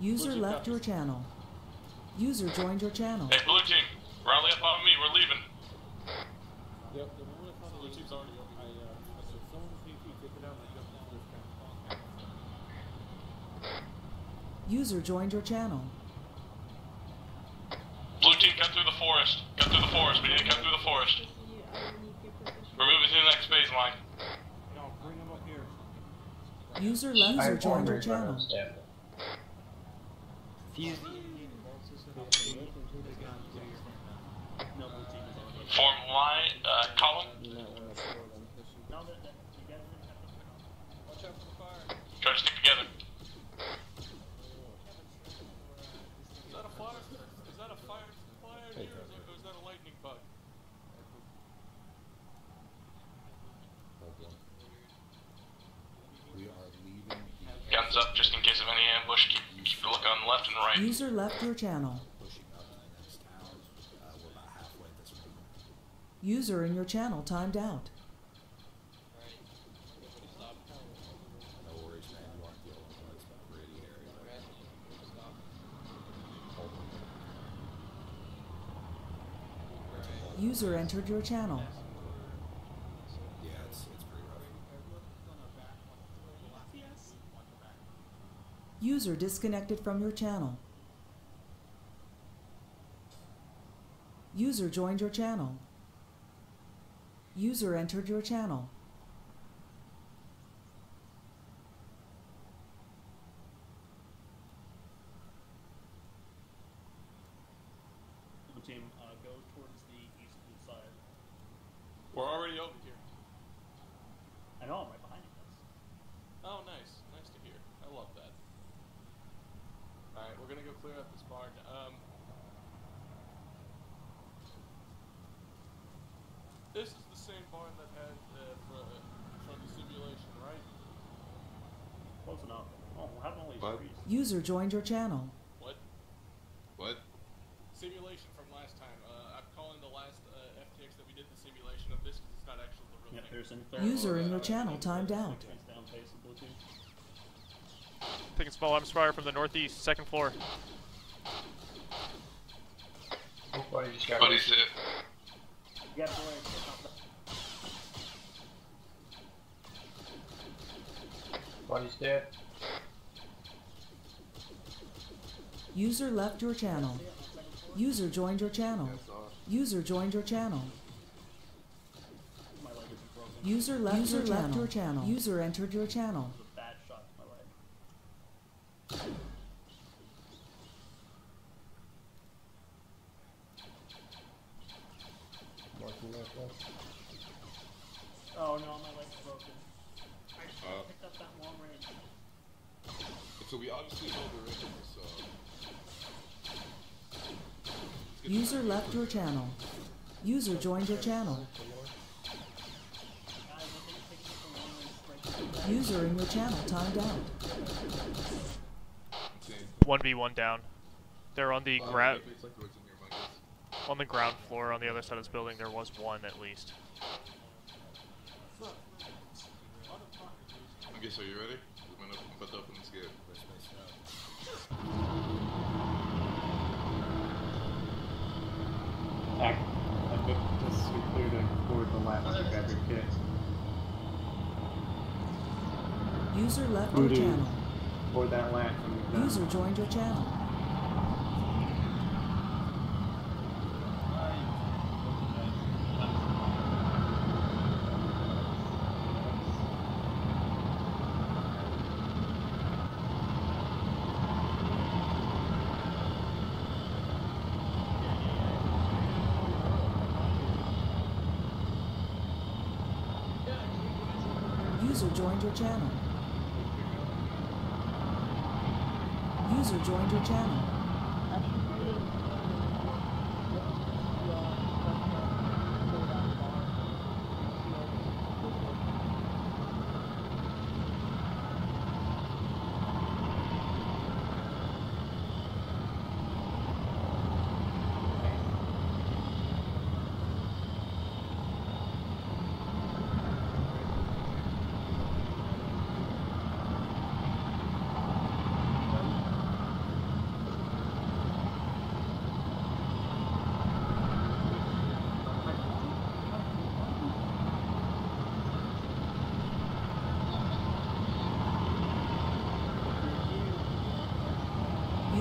User left your channel. User joined your channel. Hey, blue team, rally up on me. We're leaving. Yep, the moment I found Blue team's already over I, uh, I said, someone please take it out and I jumped down this kind User joined your channel. Blue team, cut through the forest. Cut through the forest. We need to cut through the forest. We're moving to the next phase line. No, bring them up here. User I user joined your channel. on stamina. Fuse No, blue team is already. Form Y, uh, column. No, that, that, you guys didn't have to. Watch out for the fire. Try to stick together. Is that a fire? Is that a fire fire here, or is that, or is that a lightning bug? Okay. We are leaving Guns up, just in case of any ambush. Keep, keep a look on the left and right. User left your channel. User in your channel timed out. User entered your channel. User disconnected from your channel. User joined your channel. User entered your channel. Blue team, uh, go towards the eastern side. We're already over here. I know, I'm right behind you guys. Oh, nice. Nice to hear. I love that. Alright, we're gonna go clear out this barn. Um, this is the same barn that had uh, for, from the simulation, right? Close enough. Oh, we're having all these What? trees. User joined your channel. What? What? Simulation from last time. Uh, I'm calling the last uh, FTX that we did the simulation of this because it's not actually the real Yep, thing. there's info. User in your channel timed out. It's down face of blue team. Taking small arms fire from the northeast, second floor. Nobody just got Buddy's hit. You got to worry, it's not the- Body's dead. User left your channel. User joined your channel. User joined your channel. User left, User your, left your channel. User entered your channel. It was a bad shot to my leg. Marking northwest. Oh no, my leg's broken. I Uh. picked up that long range. So we obviously know the range, so. User left your channel. User joined your channel. Guys, I think taking it from long range straight to User in your channel timed out. One v one down. They're on the grab. maybe it's like the ones in here, my guess. On the ground floor on the other side of this building, there was one at least. Okay, so you ready? We're gonna put up in this gate. Act. I bet this is clear to board the to grab your kit. User left your channel. Board that you're. User joined your channel. User joined your channel. User joined your channel.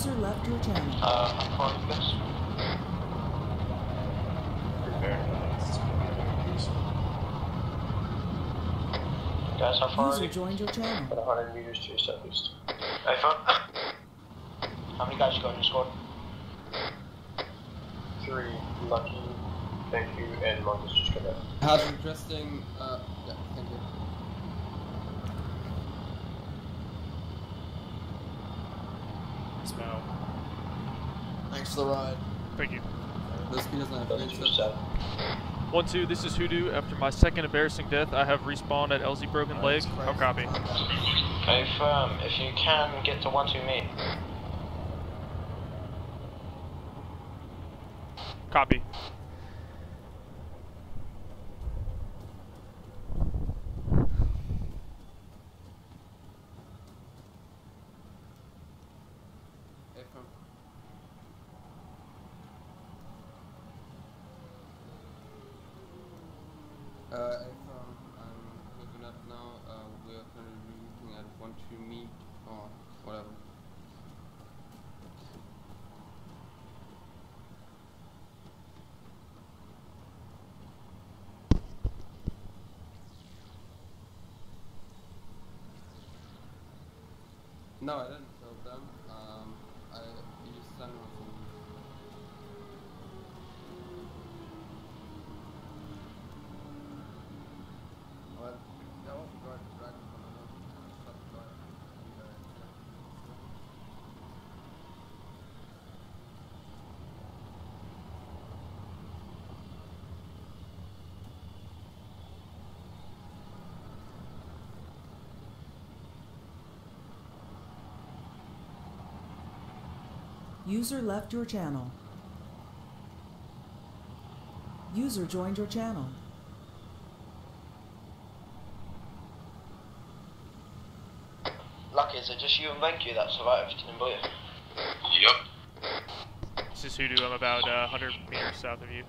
User left your channel. Uh, how far is this? Guys, how far User you? joined your channel. About 100 meters to your southeast. Hey, fun. How many guys you got in your squad? Three, Lucky, thank you, and Mongoose just come out. How's interesting? Uh, yeah, thank you. Smell. Thanks for the ride. Thank you. This doesn't have Those great two stuff. south. One two. This is Hoodoo. After my second embarrassing death, I have respawned at LZ Broken Leg. How copy? Hey, firm. If you can get to one two me. Copy. Hey, from Uh, if um, I'm looking up now, uh, we are currently looking at one two meet or whatever. No, I didn't kill them. Um, I used sun rifle. What? No, right, right. Stop, stop. User left your channel. User joined your channel. Lucky, is it just you and Venky that survived in Blue? Yep. This is Hoodoo. I'm about uh, 100 meters south of you.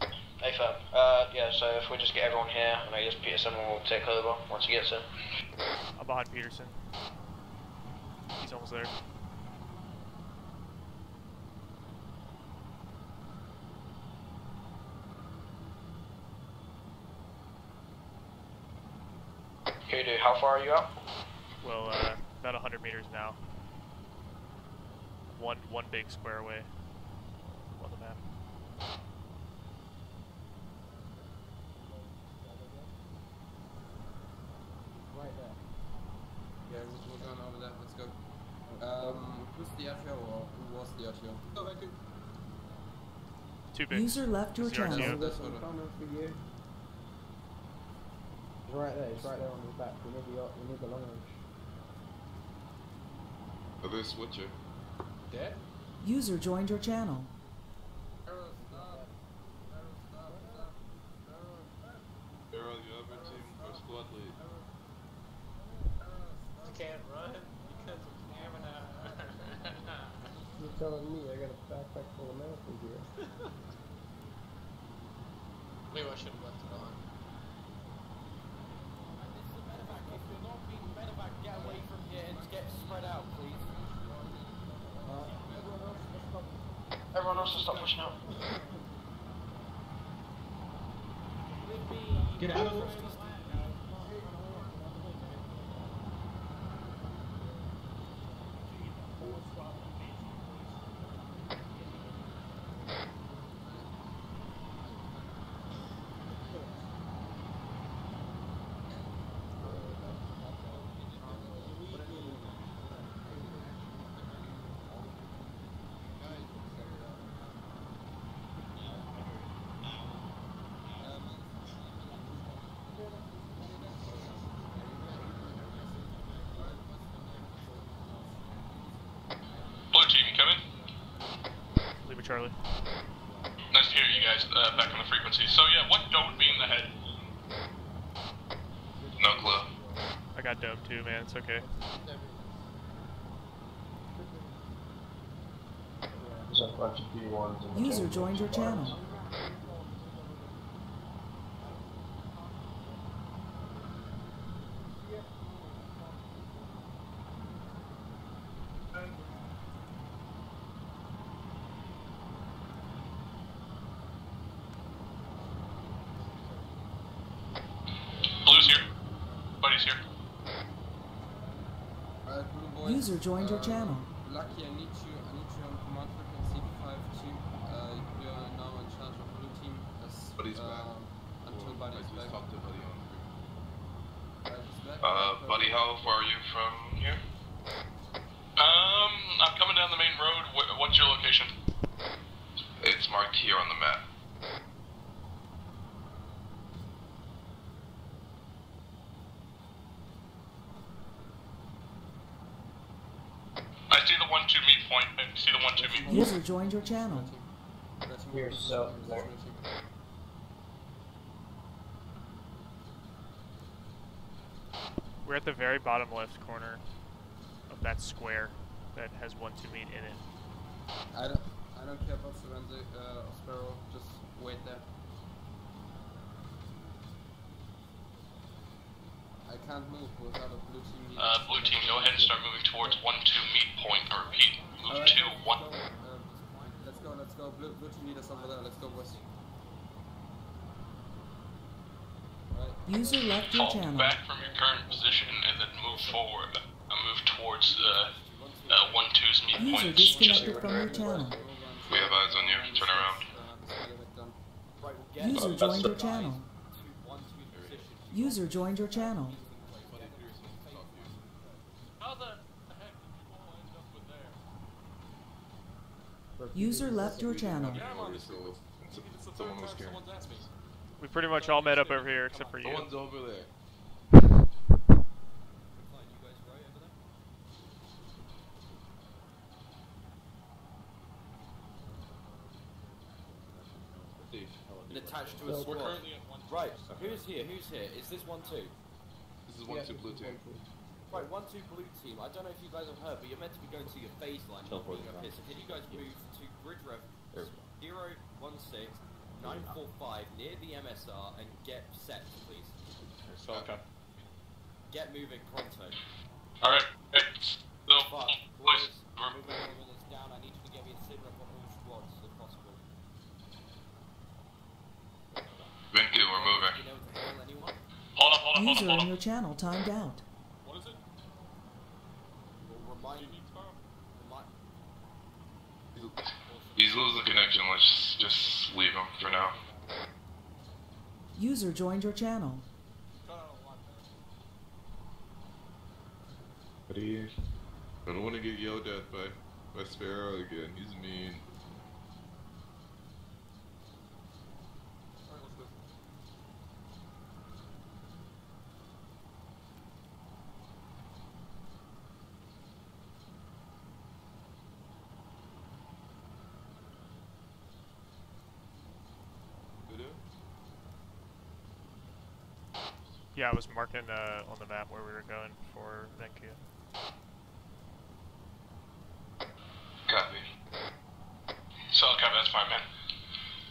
Hey, firm. Uh, yeah, so if we just get everyone here, and I guess Peterson will take over once he gets here. I'm behind Peterson. He's almost there. Okay, dude, how far are you out? Well, uh, about 100 meters now. One one big square away on the map. Right there. Yeah, we're, we're going over there. Let's go. Um, who's the RTO or who was the RTO? Oh, thank you. Too big. User left your It's channel. RTO. There's some coming for you. It's right there, it's right there on the back. We need the, we need the long range. Are they switcher? Dead? User joined your channel. Arrow, you have your team or squad lead? I can't run because of stamina. You're telling me I got a backpack full of medical gear. Maybe I should have left it on. If you're not being medevac, get away from here and get spread out, please. Everyone else to stop pushing out. Get out of the Blue team, you coming? Lima Charlie. Nice to hear you guys uh, back on the frequency. So yeah, what dome would be in the head? No clue. I got dope too, man. It's okay. There's a bunch of P1s in the User joined your channel. Blue's here. Buddy's here. Alright, blue boys. User joined your channel. Lucky, I need you. I need you on command frequency 52. Uh, you are now in charge of blue team. As, Buddy's uh, back. Until Or Buddy's I just back. talked to Buddy on Alright, he's back. Uh, buddy, how far are you from here? Um, I'm coming down the main road. Wh- what's your location? It's marked here on the map. I see the one-two meet point. I see the one-two meet point. User joined your channel. Here, south of there. We're at the very bottom left corner of that square that has one two meet in it. I don't, I don't care about Serenzi uh, or Sparrow. Just wait there. I can't move without a blue team. leader. Uh, blue team, go ahead and start moving towards one-two meet point. I repeat, move Alright, to one. Go, let's go, let's. Blue, blue team leaders over there. Let's go, boys. User left your Fall channel. back from your current position and then move forward. Uh, move towards uh, uh, one two's meet User point. Just disconnected from your channel. we have eyes on you. Turn around. User joined your channel. User joined your channel. How the heck did you all end up with there? User left your channel. Yeah, I'm on this frequency. It's the third Someone was time scared. someone's asked me. We pretty much all met up over here except for you. one's over there. And attached to a squad. currently at one. Right, who's here? Who's here? Is this one two? This is one two blue team. Right, one two blue team. I don't know if you guys have heard, but you're meant to be going to your phase line, not being up here. So can you guys move to grid ref 016 945 near the MSR and get set, please? So, okay. Get moving pronto. Alright. So, Fuck, boys, boys, moving ambulance down. I need you to get me a sit rep on all squads if possible. Vinku, we're moving. You know to hail anyone? Hold up, hold up. on, hold on, User hold in on. your channel timed out. What is it? Well, remind me. Remind. He's losing connection. Let's just leave him for now. User joined your channel. Buddy, I don't want to get yelled at by, by Sparrow again. He's mean. Yeah, I was marking uh, on the map where we were going for Venkia. Copy. So, copy, that's fine, man.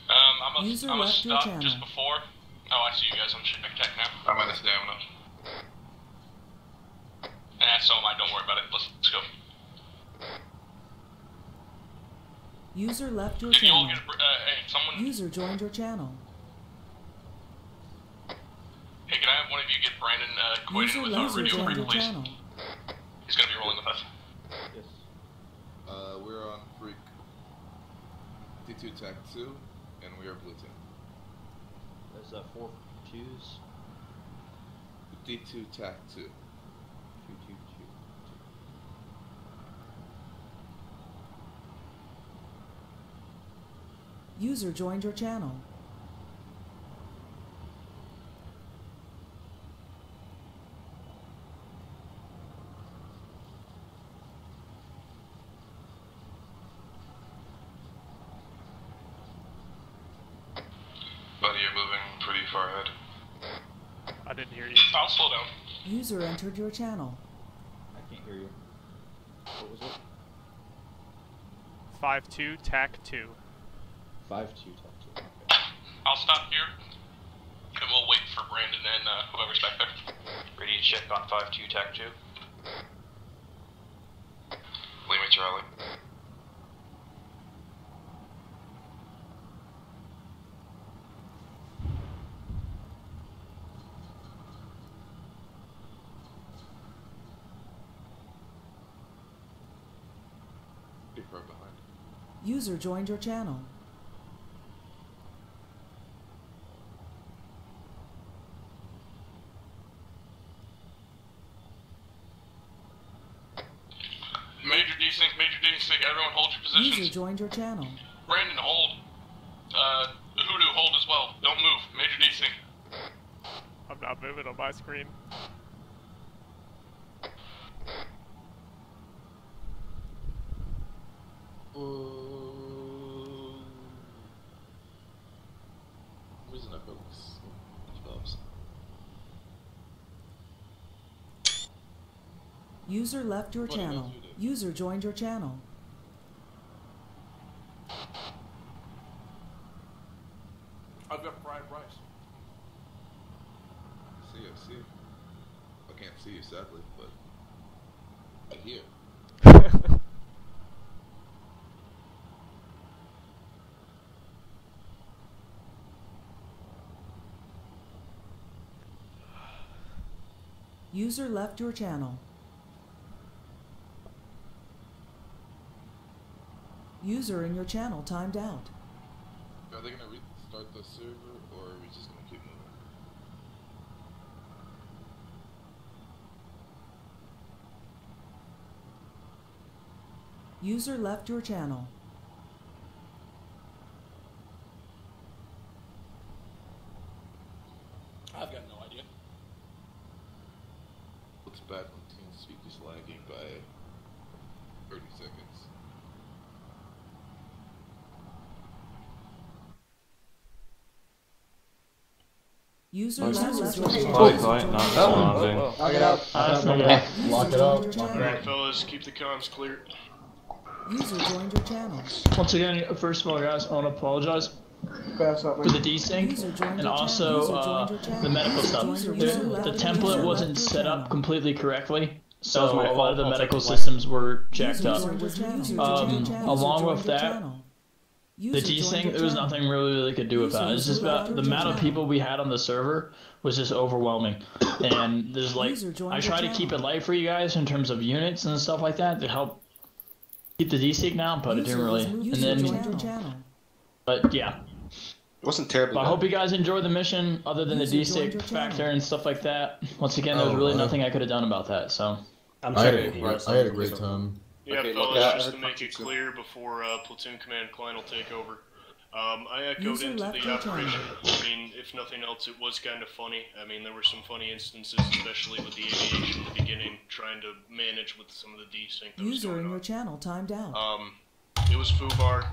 Um, I'm gonna User I'm gonna left your stop just before. Oh, I see you guys on Ship Tech now. I'm out of stamina. Eh, so am I, don't worry about it. Let's, let's go. User left your If you channel. get, uh, hey, someone, User joined your channel. hey, can I have one of you get Brandon uh, Quinn User with our left your radio joined please? channel. He's gonna be rolling with us. Yes. Uh, we're on Freak D2 Tech 2, and we are Blue Team. There's uh, four twos. D2 Tech 2. Two, two, two. User joined your channel. Buddy, you're moving pretty far ahead. I didn't hear you. I'll slow down. User entered your channel. I can't hear you. What was it? 5-2, TAC 2. Five two tac two. I'll stop here, and we'll wait for Brandon and uh, whoever's back there. Ready to check on five two tac two. Lima Charlie. User joined your channel. Major desync, major desync, everyone hold your positions. User joined your channel. Brandon, hold. Uh, Hoodoo, hold as well. Don't move. Major desync. I'm not moving on my screen. I'm losing my focus. Develops. User left your What did I channel. User joined your channel. I've got fried rice. I see, I see. I can't see you sadly, but I hear. User left your channel. User in your channel timed out. Are they gonna restart the server, or are we just gonna keep moving? User left your channel. I've got no idea. Looks bad when TeamSpeak is lagging by 30 seconds. User Nice. left your Nice, channel. nice, not responding. Lock it up. Uh, Lock it up. Lock it up. Alright, fellas, keep the comms clear. User joined your channel. Once again, first of all, guys, I want to apologize for the desync and also uh, the medical stuff. The, the template wasn't set up completely correctly, so That was my a lot of the medical take the blame. systems were jacked up. User joined your channel. Um, along with that, channel. User desync, joined your there was nothing really they could do User about it. It's just about the amount of people we had on the server was just overwhelming. And there's like, I try to keep it light for you guys in terms of units and stuff like that to help keep the desync down, but it didn't User really. And to then, joined your channel. but yeah. It wasn't terrible. But I hope you guys enjoyed the mission, other than the User joined desync your factor channel. and stuff like that. Once again, there was Oh, really uh, nothing I could have done about that. So. I'm I had, sure a, I, had a great time. Yeah, Okay, fellas, look, I- I just to make it clear before uh, Platoon Command Klein will take over. Um, I echoed User into the your operation. I mean, if nothing else, it was kind of funny. I mean, there were some funny instances, especially with the aviation at the beginning, trying to manage with some of the desync that was User going in on. your channel timed out. Um, it was FUBAR.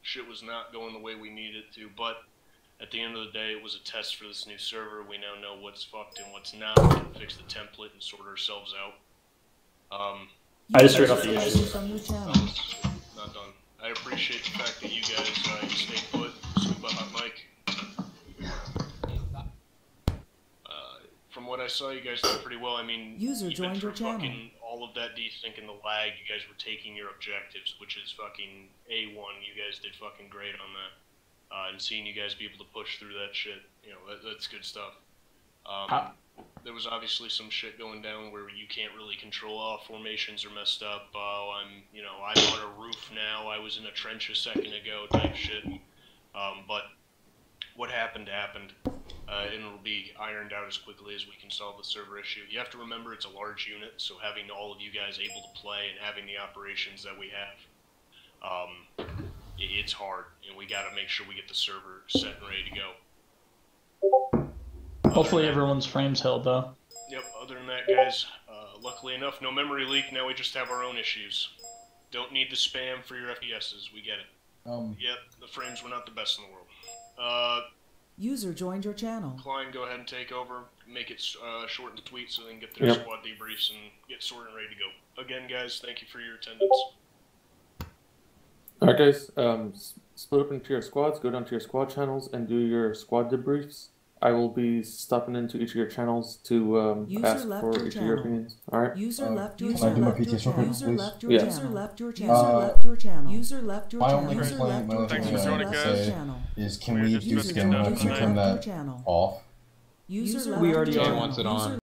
Shit was not going the way we needed it to, but at the end of the day, it was a test for this new server. We now know what's fucked and what's not. We can fix the template and sort ourselves out. Um, I just turned off User the disconnected issues. from your channel. not done. I appreciate the fact that you guys uh, stayed put. Scuba Hot Mike. Uh, from what I saw, you guys did pretty well. I mean, User even joined for your channel. fucking all of that desync and the lag, you guys were taking your objectives, which is fucking A1. You guys did fucking great on that. Uh, and seeing you guys be able to push through that shit, you know, that, that's good stuff. Um, How- there was obviously some shit going down where you can't really control. Oh, formations are messed up. Oh, I'm, you know, I'm on a roof now. I was in a trench a second ago, type shit. Um, but what happened happened, uh, and it'll be ironed out as quickly as we can solve the server issue. You have to remember it's a large unit, so having all of you guys able to play and having the operations that we have, um, it's hard, and we got to make sure we get the server set and ready to go. Hopefully everyone's frames held though. Yep, other than that, guys, uh, luckily enough, no memory leak. Now we just have our own issues. Don't need the spam for your FPSs. We get it. Um, Yep, the frames were not the best in the world. Uh, User joined your channel. Klein, go ahead and take over. Make it uh, short and sweet so they can get their Yep. squad debriefs and get sorted and ready to go. Again, guys, thank you for your attendance. Alright, guys, um, split up into your squads, go down to your squad channels, and do your squad debriefs. I will be stopping into each of your channels to um, User ask left for your each of your opinions. Alright? User Uh, left your can I do channel. my PTS real channel. quick, User please? left your channel. User left your channel. Uh, User left your channel. User left your My channel. only User complaint, left my your only Thanks channel. I joining, to left guys. your say is can We were we just do about to skim get mode done and turn Left your that channel. off? User User left we already channel. are. User wants it on.